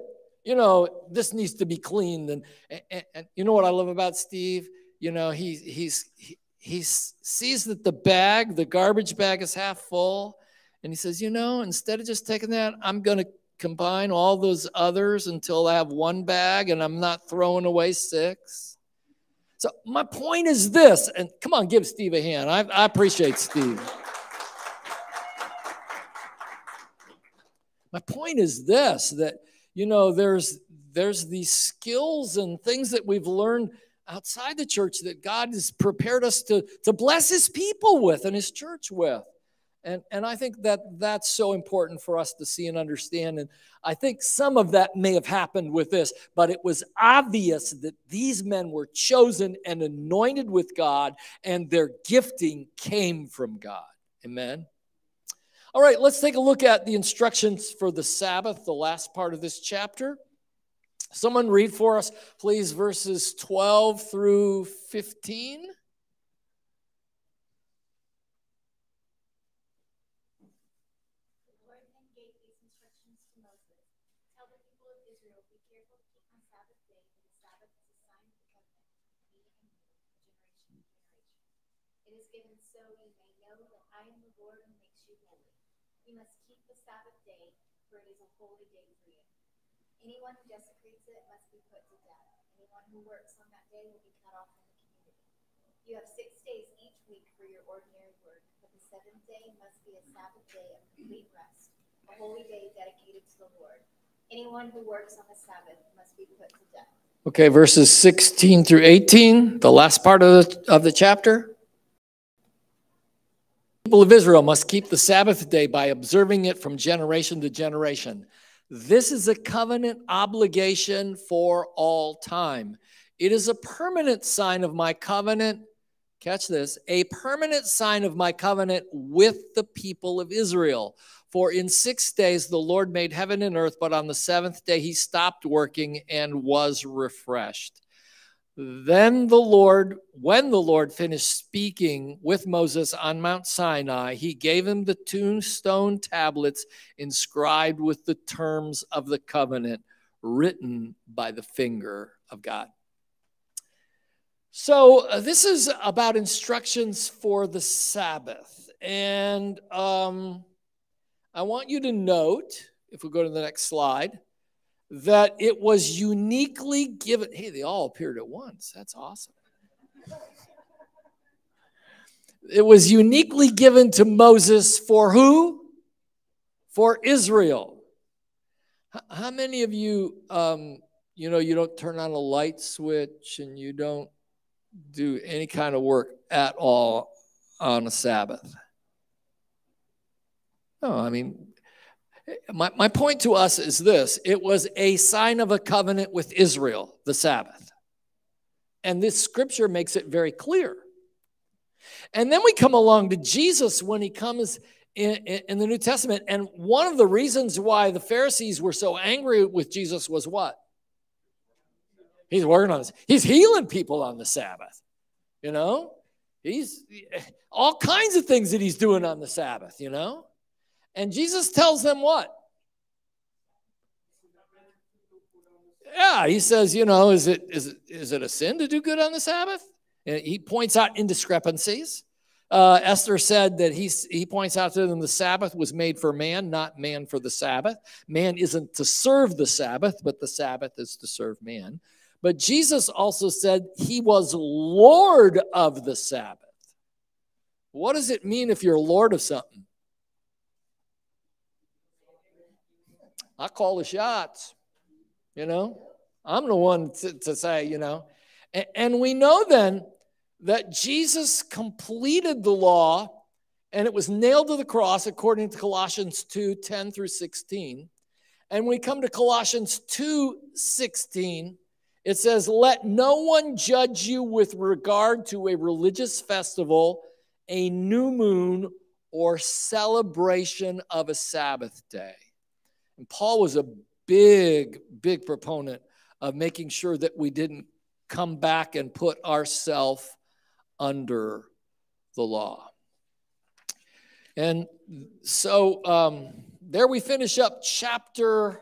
[SPEAKER 1] you know, this needs to be cleaned. And, and, and you know what I love about Steve? You know, he, he's, he, he sees that the bag, the garbage bag is half full. And he says, You know, instead of just taking that, I'm going to combine all those others until I have one bag and I'm not throwing away six. So, my point is this, and come on, give Steve a hand. I, I appreciate Steve. My point is this that, you know, there's there's these skills and things that we've learned outside the church that God has prepared us to, to bless his people with and his church with. And, and I think that that's so important for us to see and understand. And I think some of that may have happened with this, but it was obvious that these men were chosen and anointed with God, and their gifting came from God. Amen. All right, let's take a look at the instructions for the Sabbath, the last part of this chapter. Someone read for us, please, verses 12 through 15.
[SPEAKER 4] The Lord then gave these instructions to Moses. Tell the people of Israel, be careful to Sabbath day, the Sabbath is a sign of the covenant, me and you, generation to generation. It is given so you may know that I am the Lord who makes you holy. You must keep the Sabbath day, for it is a holy day. Anyone who desecrates it must be put to death. Anyone who works on that day will be cut off from the community. You have six days each week for your ordinary work, but the seventh day must be a Sabbath day of complete rest, a holy day dedicated to the Lord. Anyone who works on the Sabbath must be put to death.
[SPEAKER 1] Okay, verses 16 through 18, the last part of the, of the chapter. People of Israel must keep the Sabbath day by observing it from generation to generation. This is a covenant obligation for all time. It is a permanent sign of my covenant. Catch this a permanent sign of my covenant with the people of Israel. For in six days the Lord made heaven and earth, but on the seventh day he stopped working and was refreshed. Then the Lord, when the Lord finished speaking with Moses on Mount Sinai, he gave him the two stone tablets inscribed with the terms of the covenant written by the finger of God. So, uh, this is about instructions for the Sabbath. And um, I want you to note, if we go to the next slide, that it was uniquely given. Hey, they all appeared at once. That's awesome. It was uniquely given to Moses for who? For Israel. How many of you, um, you know, you don't turn on a light switch and you don't do any kind of work at all on a Sabbath? No, I mean, my, my point to us is this it was a sign of a covenant with Israel, the Sabbath. And this scripture makes it very clear. And then we come along to Jesus when he comes in, in, the New Testament. And one of the reasons why the Pharisees were so angry with Jesus was what? He's working on this. He's healing people on the Sabbath. You know, he's all kinds of things that he's doing on the Sabbath, you know. And Jesus tells them what? Yeah, he says, you know, is it is it, is it a sin to do good on the Sabbath? And he points out indiscrepancies. Uh, Esther said that he, he points out to them the Sabbath was made for man, not man for the Sabbath. Man isn't to serve the Sabbath, but the Sabbath is to serve man. But Jesus also said he was Lord of the Sabbath. What does it mean if you're Lord of something? I call the shots. You know, I'm the one to, to say, you know. And, and we know then that Jesus completed the law and it was nailed to the cross according to Colossians 2 10 through 16. And we come to Colossians 2 16. It says, Let no one judge you with regard to a religious festival, a new moon, or celebration of a Sabbath day. And Paul was a big, big proponent of making sure that we didn't come back and put ourselves under the law. And so um, there we finish up chapter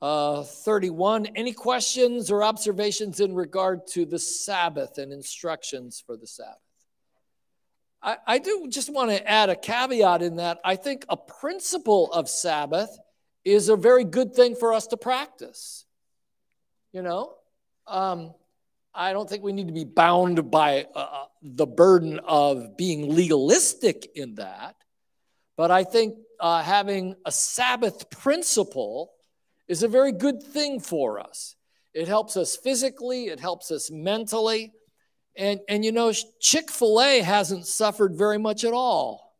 [SPEAKER 1] uh, 31. Any questions or observations in regard to the Sabbath and instructions for the Sabbath? I, I do just want to add a caveat in that I think a principle of Sabbath is a very good thing for us to practice. You know, um, I don't think we need to be bound by uh, uh, the burden of being legalistic in that. But I think uh, having a Sabbath principle is a very good thing for us. It helps us physically, it helps us mentally. And, and you know, Chick fil A hasn't suffered very much at all,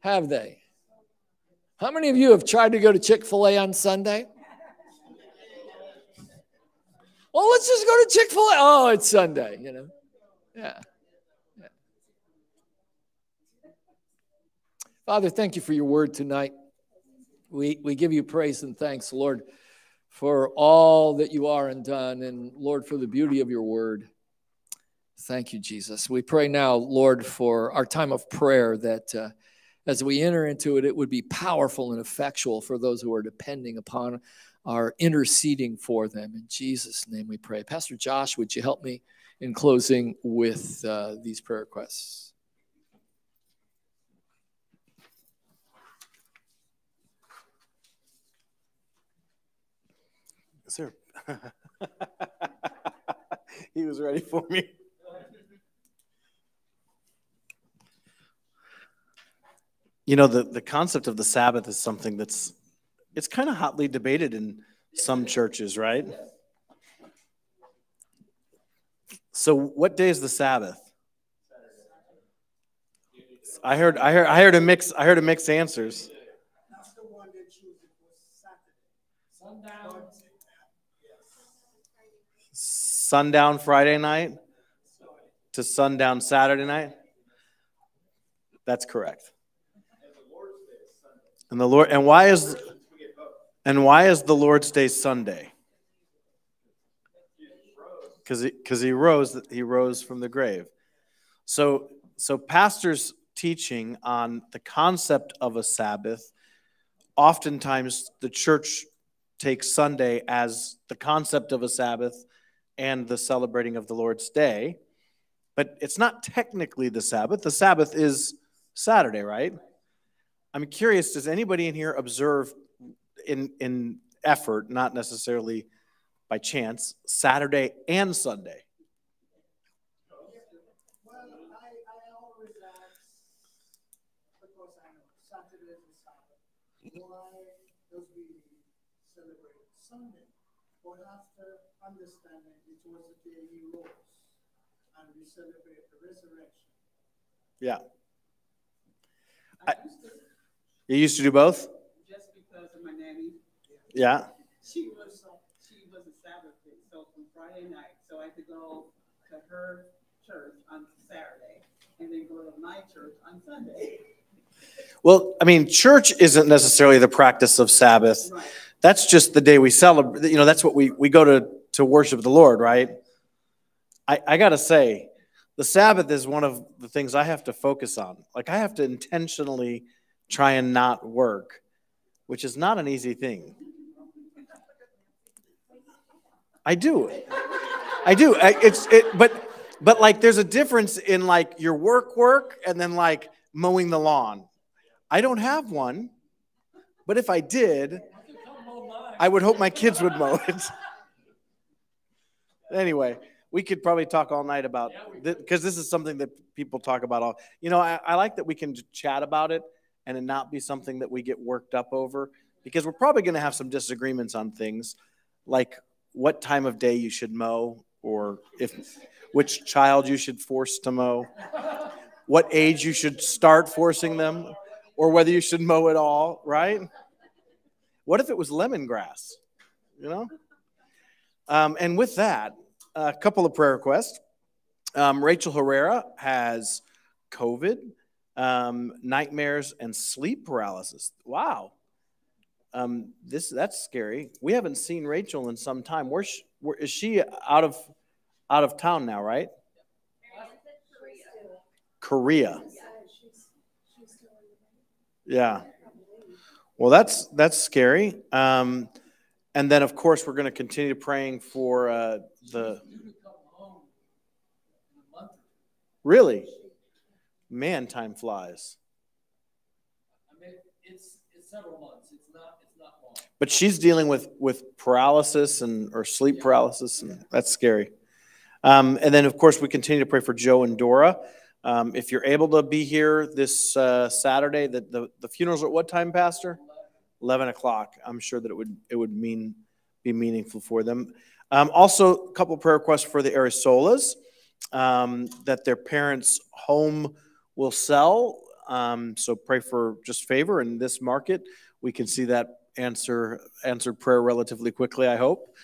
[SPEAKER 1] have they? How many of you have tried to go to Chick fil A on Sunday? Well, let's just go to Chick fil A. Oh, it's Sunday, you know? Yeah. yeah. Father, thank you for your word tonight. We, we give you praise and thanks, Lord, for all that you are and done, and Lord, for the beauty of your word. Thank you, Jesus. We pray now, Lord, for our time of prayer that uh, as we enter into it, it would be powerful and effectual for those who are depending upon our interceding for them. In Jesus' name we pray. Pastor Josh, would you help me in closing with uh, these prayer requests?
[SPEAKER 6] Sir. he was ready for me. You know, the, the concept of the Sabbath is something that's it's kind of hotly debated in some churches, right? So what day is the Sabbath? I heard I heard I heard a mix I heard a mix answers.
[SPEAKER 1] Sundown
[SPEAKER 6] Friday night to sundown Saturday night? That's correct. And the Lord and why is and why is the Lord's Day Sunday? Because he, cause he rose he rose from the grave. So so pastors teaching on the concept of a Sabbath, oftentimes the church takes Sunday as the concept of a Sabbath and the celebrating of the Lord's Day. But it's not technically the Sabbath. The Sabbath is Saturday, right? I'm curious, does anybody in here observe in, in effort, not necessarily by chance, Saturday and Sunday?
[SPEAKER 8] Well, I, I always ask, because I know Saturday is the Sabbath, why does we celebrate Sunday? But after understanding it was the day he rose, and we celebrate the resurrection.
[SPEAKER 6] Yeah.
[SPEAKER 9] I
[SPEAKER 6] I-
[SPEAKER 9] used to,
[SPEAKER 6] You used to do both?
[SPEAKER 9] just because of my nanny,
[SPEAKER 6] Yeah.
[SPEAKER 9] she was, she was a Sabbath day, so from Friday night, so I had to go to her church on Saturday, and then go to my church on Sunday.
[SPEAKER 6] Well, I mean, church isn't necessarily the practice of Sabbath.
[SPEAKER 9] Right.
[SPEAKER 6] That's just the day we celebrate. You know, that's what we, we go to, to worship the Lord, right? I, I got to say, the Sabbath is one of the things I have to focus on. Like, I have to intentionally try and not work, which is not an easy thing. I do. I do. I, it's it, but but like there's a difference in like your work work and then like mowing the lawn. I don't have one, but if I did, I would hope my kids would mow it. anyway, we could probably talk all night about because this is something that people talk about all. You know, I, I like that we can chat about it and it not be something that we get worked up over because we're probably going to have some disagreements on things like what time of day you should mow or if which child you should force to mow, what age you should start forcing them, or whether you should mow at all, right? What if it was lemongrass? You know? Um, and with that, a couple of prayer requests. Um, Rachel Herrera has COVID, um, nightmares, and sleep paralysis. Wow. Um, this that's scary. We haven't seen Rachel in some time. Where's she, where, is she out of out of town now? Right? Korea. Yeah. Well, that's that's scary. Um, and then, of course, we're going to continue praying for uh, the. Really, man, time flies.
[SPEAKER 1] I mean, it's, it's several months. It's not, it's not long.
[SPEAKER 6] But she's dealing with with paralysis and or sleep paralysis, and that's scary. Um, and then, of course, we continue to pray for Joe and Dora. Um, if you're able to be here this uh, Saturday, the, the the funerals at what time, Pastor? Eleven o'clock. I'm sure that it would it would mean be meaningful for them. Um, also, a couple prayer requests for the Arisolas um, that their parents' home will sell. Um, so pray for just favor in this market. We can see that answer answered prayer relatively quickly. I hope.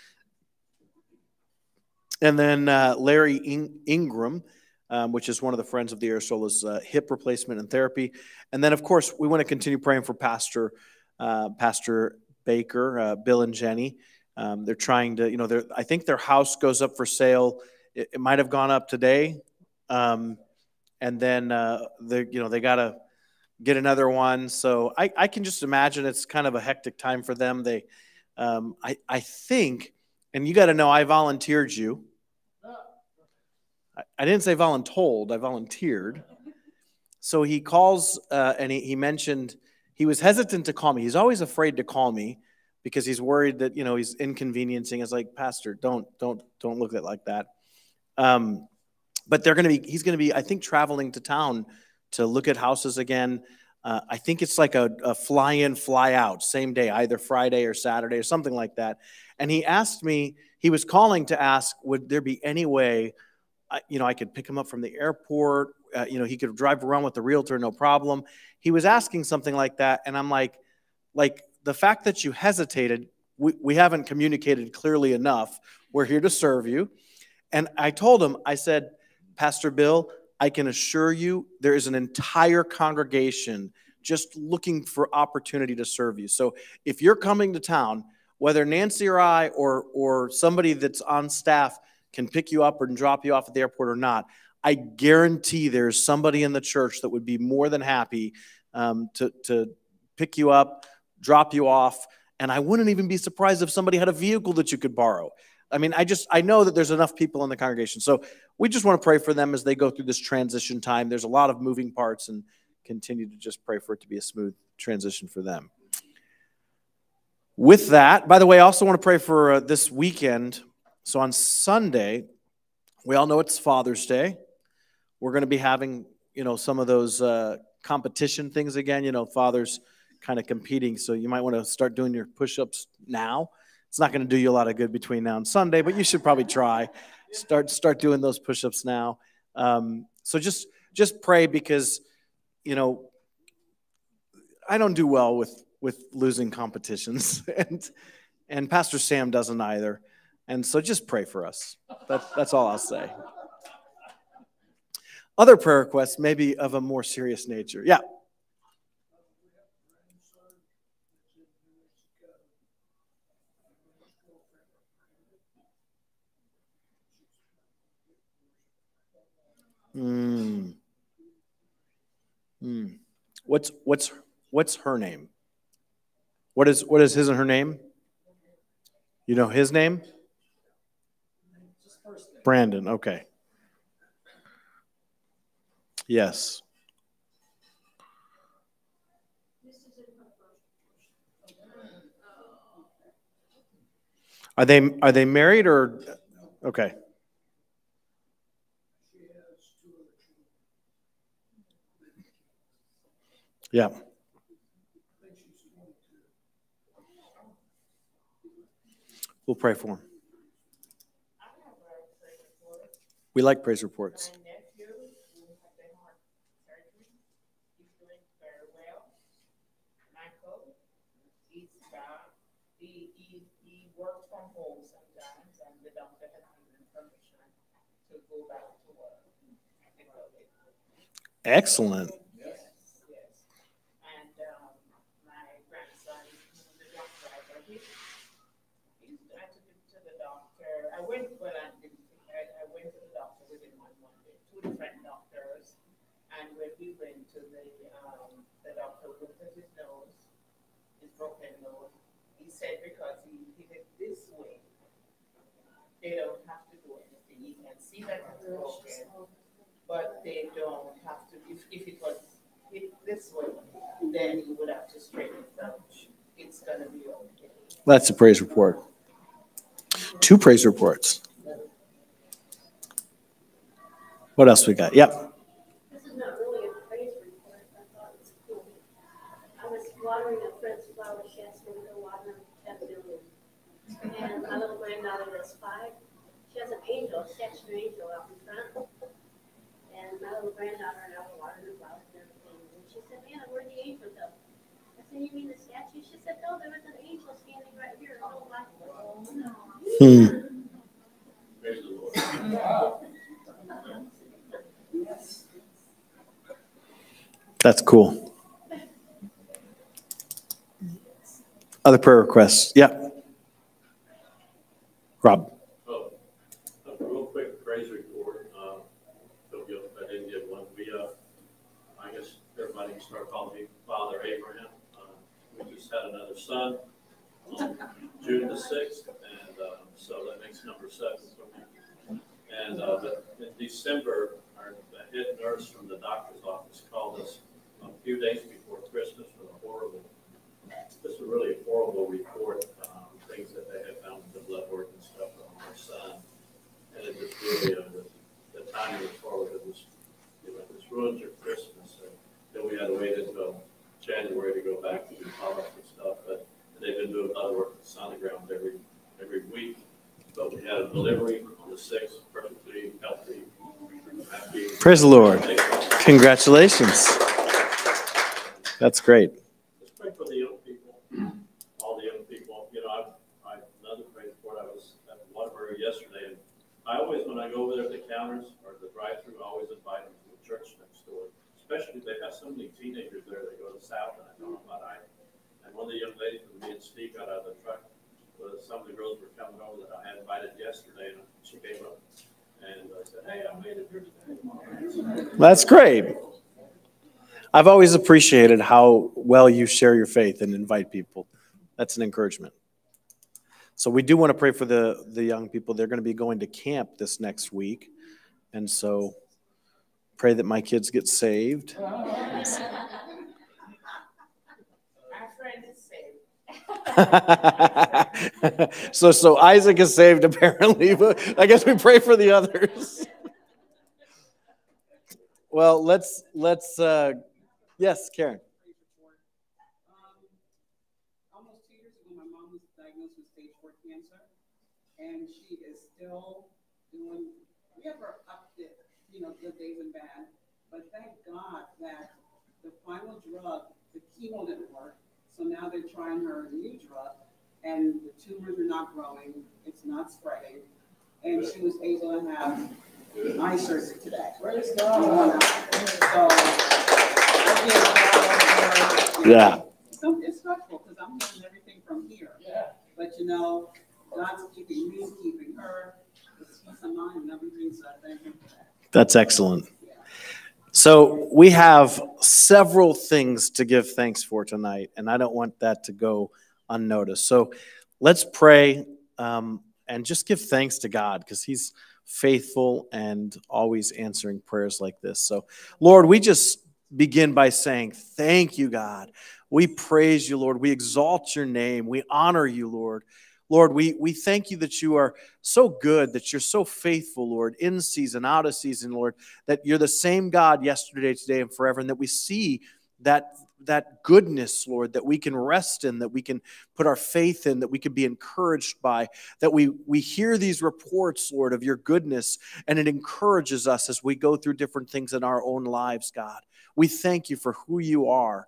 [SPEAKER 6] And then uh, Larry In- Ingram um, which is one of the Friends of the Airsolas uh, hip replacement and therapy. And then, of course, we want to continue praying for Pastor uh, Pastor Baker, uh, Bill and Jenny. Um, they're trying to, you know, I think their house goes up for sale. It, it might have gone up today, um, and then uh, they, you know, they got to get another one. So I, I can just imagine it's kind of a hectic time for them. They, um, I, I think, and you got to know, I volunteered you. I, I didn't say voluntold, I volunteered. So he calls uh, and he, he mentioned he was hesitant to call me. He's always afraid to call me because he's worried that you know he's inconveniencing. It's like, Pastor, don't don't don't look at it like that. Um, but they're going to be. He's going to be. I think traveling to town to look at houses again. Uh, I think it's like a, a fly in, fly out, same day, either Friday or Saturday or something like that. And he asked me. He was calling to ask, would there be any way, I, you know, I could pick him up from the airport. Uh, you know, he could drive around with the realtor, no problem. He was asking something like that, and I'm like, like the fact that you hesitated, we, we haven't communicated clearly enough. We're here to serve you. And I told him, I said, Pastor Bill, I can assure you there is an entire congregation just looking for opportunity to serve you. So if you're coming to town, whether Nancy or I or, or somebody that's on staff can pick you up and drop you off at the airport or not, I guarantee there's somebody in the church that would be more than happy um, to, to pick you up, drop you off. And I wouldn't even be surprised if somebody had a vehicle that you could borrow. I mean, I just, I know that there's enough people in the congregation. So we just want to pray for them as they go through this transition time. There's a lot of moving parts and continue to just pray for it to be a smooth transition for them. With that, by the way, I also want to pray for uh, this weekend. So on Sunday, we all know it's Father's Day. We're going to be having, you know, some of those uh, competition things again. You know, fathers kind of competing. So you might want to start doing your push ups now. It's not going to do you a lot of good between now and Sunday, but you should probably try. Start start doing those push ups now. Um, so just just pray because you know I don't do well with with losing competitions, and and Pastor Sam doesn't either. And so just pray for us. That, that's all I'll say. Other prayer requests, maybe of a more serious nature. Yeah. Mm. Mm. What's what's what's her name? What is what is his and her name? You know his name? Brandon. Okay. Yes. Are they are they married or okay? Yeah. We'll pray for him. We like praise reports.
[SPEAKER 2] My nephew, who had been heart surgery, he's doing very well. Michael, he's, uh, he, he, he works from home sometimes, and the doctor has given him permission to go back to work.
[SPEAKER 6] Excellent.
[SPEAKER 2] Yes, yes. And, um, my grandson, the doctor, I took him, he, I took him to the doctor, I went, well, I didn't, I, I went to the doctor with him on Monday, two different doctors. And when we went to the, um, the doctor looked at his nose, his broken nose, he said because he hit it this way, they don't have to do anything, you can see that it's broken, but they don't have to, if, if it was hit this way, then you would have to straighten it out. It's gonna be okay.
[SPEAKER 6] That's a praise report. Two praise reports. What else we got? Yep.
[SPEAKER 10] This is not really a praise report, I thought it was cool. I was watering a friend's flower sheds, we were watering ten million. And my little granddaughter that's five, she has an angel, a statue angel out in front. And my little granddaughter and I were watering the flowers and everything, and she said, Anna, where'd the angel go? I said, you mean the statue? She said, no, there was an angel standing right here, oh, my.
[SPEAKER 6] Hmm. That's cool. Other prayer requests? Yeah. Rob.
[SPEAKER 7] Oh, a real quick praise report, uh, don't give, I didn't give one, we, uh, I guess everybody can start calling me Father Abraham. Uh, We just had another son on June the sixth, and, uh, so that makes number seven for me. And, uh, but in December, our, the head nurse from the doctor's office called us a few days before Christmas with a horrible, just a really horrible report, um, things that they had found in the blood work and stuff on our son. And it just really, uh, the, the timing was horrible, it was, you know, this ruined your Christmas. And then we had to wait until January to go back to do follow-up and stuff, but they've been doing blood work with sonograms every, every week. But we had a delivery on the sixth, perfectly healthy, happy.
[SPEAKER 6] Praise the Lord. Congratulations. That's great.
[SPEAKER 7] Just pray for the young people, all the young people. You know, I, I, another praise report, I was at Whataburger yesterday, and I always, when I go over there at the counters or the drive-through, I always invite them to the church next door. Especially, they have so many teenagers there that go to South, and I know about I. And one of the young ladies from me and Steve got out of the truck, was some of the girls were coming over that I had invited yesterday, and she came up and I said, hey, I made it here today.
[SPEAKER 6] That's great. I've always appreciated how well you share your faith and invite people. That's an encouragement. So we do want to pray for the, the young people. They're going to be going to camp this next week. And so pray that my kids get saved.
[SPEAKER 2] Our friend is saved.
[SPEAKER 6] so so Isaac is saved apparently, but I guess we pray for the others. well, let's let's uh yes, Karen.
[SPEAKER 9] Almost two years ago, my mom was diagnosed with stage four cancer, and she is still doing, we have her up to, you know, good days and bad, but thank God that the final drug, the chemo didn't work, so now they're trying her new drug, and the tumors are not growing, it's not spreading, and she was able to have eye surgery today.
[SPEAKER 2] Praise
[SPEAKER 9] So, I God all.
[SPEAKER 6] Yeah.
[SPEAKER 9] So it's stressful because I'm hearing everything from here.
[SPEAKER 2] Yeah.
[SPEAKER 9] But you know, God's keeping me, keeping her, it's peace of mind and everything, so I thank him for that.
[SPEAKER 6] That's excellent. So we have several things to give thanks for tonight, and I don't want that to go unnoticed. So let's pray um, and just give thanks to God because He's faithful and always answering prayers like this. So, Lord, we just begin by saying, Thank you, God. We praise you, Lord. We exalt your name. We honor you, Lord. Lord, we, we thank you that you are so good, that you're so faithful, Lord, in season, out of season, Lord, that you're the same God yesterday, today, and forever, and that we see that, that goodness, Lord, that we can rest in, that we can put our faith in, that we can be encouraged by, that we, we hear these reports, Lord, of your goodness, and it encourages us as we go through different things in our own lives, God. We thank you for who you are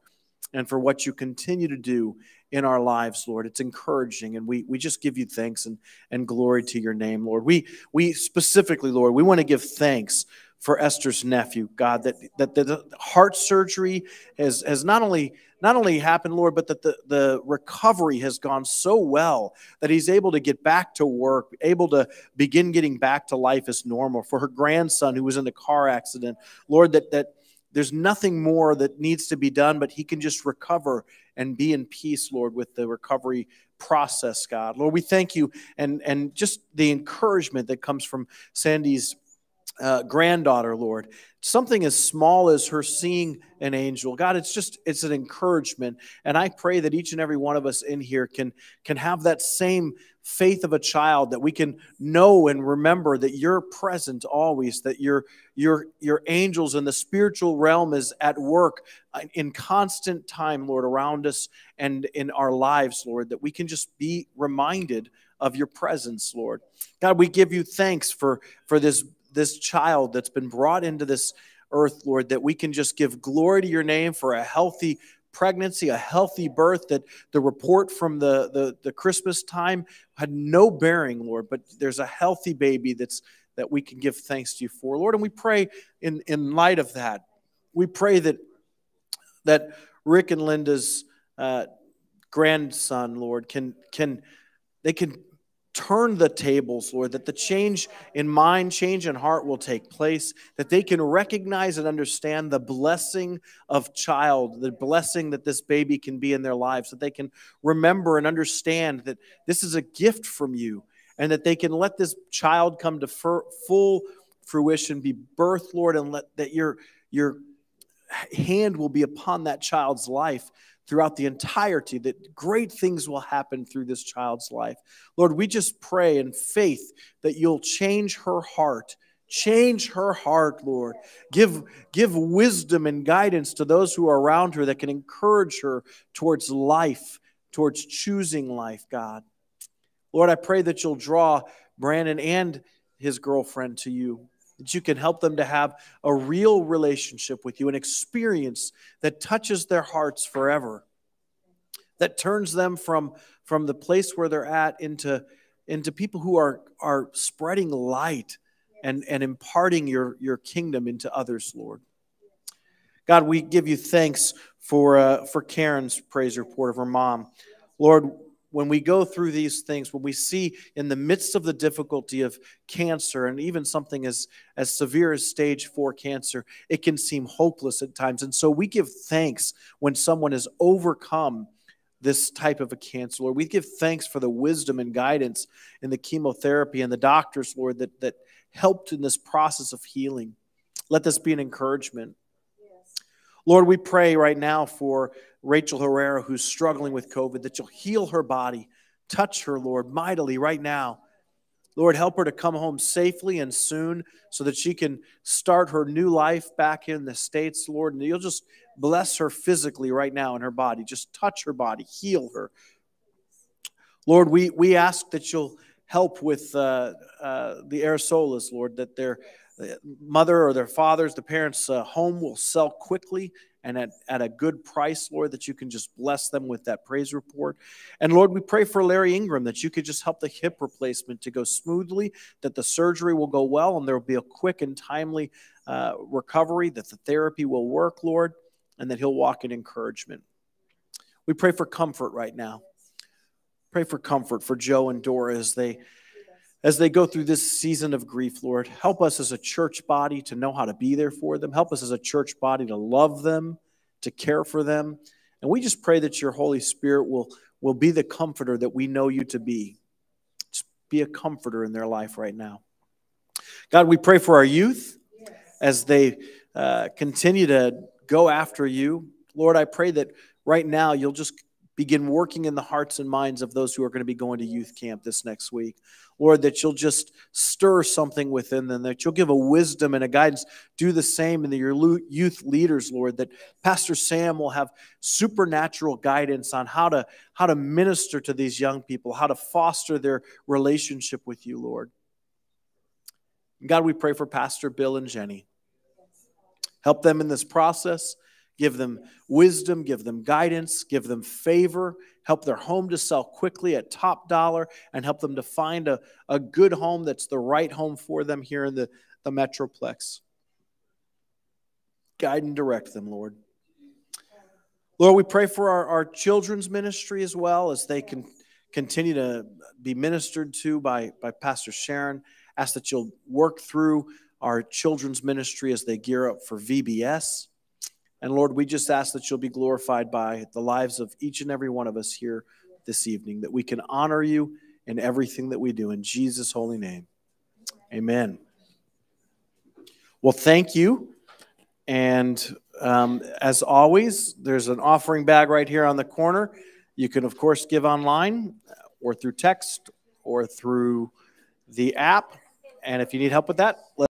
[SPEAKER 6] and for what you continue to do in our lives, Lord. It's encouraging, and we, we just give you thanks and, and glory to your name, Lord. We, we specifically, Lord, we want to give thanks for Esther's nephew, God, that, that the heart surgery has, has not only not only happened, Lord, but that the, the recovery has gone so well that he's able to get back to work, able to begin getting back to life as normal. For her grandson who was in a car accident, Lord, that that there's nothing more that needs to be done, but he can just recover and be in peace, Lord, with the recovery process, God. Lord, we thank you and, and just the encouragement that comes from Sandy's uh, granddaughter, Lord. Something as small as her seeing an angel. God, it's just, it's an encouragement. And I pray that each and every one of us in here can, can have that same faith of a child that we can know and remember that you're present always that your your your angels in the spiritual realm is at work in constant time lord around us and in our lives lord that we can just be reminded of your presence lord god we give you thanks for for this this child that's been brought into this earth lord that we can just give glory to your name for a healthy pregnancy, a healthy birth, that the report from the, the, the Christmas time had no bearing, Lord, but there's a healthy baby that's that we can give thanks to you for, Lord. And we pray in, in light of that, we pray that that Rick and Linda's uh, grandson, Lord, can can they can turn the tables, Lord, that the change in mind, change in heart will take place, that they can recognize and understand the blessing of child, the blessing that this baby can be in their lives, that they can remember and understand that this is a gift from you, and that they can let this child come to full fruition, be birthed, Lord, and let that your your hand will be upon that child's life throughout the entirety, that great things will happen through this child's life. Lord, we just pray in faith that you'll change her heart. Change her heart, Lord. Give, give wisdom and guidance to those who are around her that can encourage her towards life, towards choosing life, God. Lord, I pray that you'll draw Brandon and his girlfriend to you that you can help them to have a real relationship with you, an experience that touches their hearts forever, that turns them from, from the place where they're at into, into people who are, are spreading light and, and imparting your, your kingdom into others, Lord. God, we give you thanks for, uh, for Karen's praise report of her mom. Lord, when we go through these things, when we see in the midst of the difficulty of cancer and even something as, as severe as stage four cancer, it can seem hopeless at times. And so we give thanks when someone has overcome this type of a cancer, Lord. We give thanks for the wisdom and guidance in the chemotherapy and the doctors, Lord, that, that helped in this process of healing. Let this be an encouragement. Lord, we pray right now for Rachel Herrera, who's struggling with COVID, that you'll heal her body. Touch her, Lord, mightily right now. Lord, help her to come home safely and soon so that she can start her new life back in the States, Lord. And you'll just bless her physically right now in her body. Just touch her body, heal her. Lord, we, we ask that you'll help with uh, uh, the Arisolas, Lord, that their mother or their fathers, the parents' uh, home will sell quickly and at, at a good price, Lord, that you can just bless them with that praise report. And Lord, we pray for Larry Ingram that you could just help the hip replacement to go smoothly, that the surgery will go well, and there will be a quick and timely uh, recovery, that the therapy will work, Lord, and that he'll walk in encouragement. We pray for comfort right now. Pray for comfort for Joe and Dora as they as they go through this season of grief, Lord. Help us as a church body to know how to be there for them. Help us as a church body to love them, to care for them. And we just pray that your Holy Spirit will, will be the comforter that we know you to be. Just be a comforter in their life right now. God, we pray for our youth as they uh, continue to go after you. Lord, I pray that right now you'll just begin working in the hearts and minds of those who are going to be going to youth camp this next week. Lord, that you'll just stir something within them, that you'll give a wisdom and a guidance. Do the same in your youth leaders, Lord, that Pastor Sam will have supernatural guidance on how to, how to minister to these young people, how to foster their relationship with you, Lord. God, we pray for Pastor Bill and Jenny. Help them in this process. Give them wisdom, give them guidance, give them favor, help their home to sell quickly at top dollar, and help them to find a, a good home that's the right home for them here in the, the Metroplex. Guide and direct them, Lord. Lord, we pray for our, our children's ministry as well as they can continue to be ministered to by, by Pastor Sharon. Ask that you'll work through our children's ministry as they gear up for VBS. And Lord, we just ask that you'll be glorified by the lives of each and every one of us here this evening, that we can honor you in everything that we do. In Jesus' holy name, amen. Well, thank you. And um, as always, there's an offering bag right here on the corner. You can, of course, give online or through text or through the app. And if you need help with that,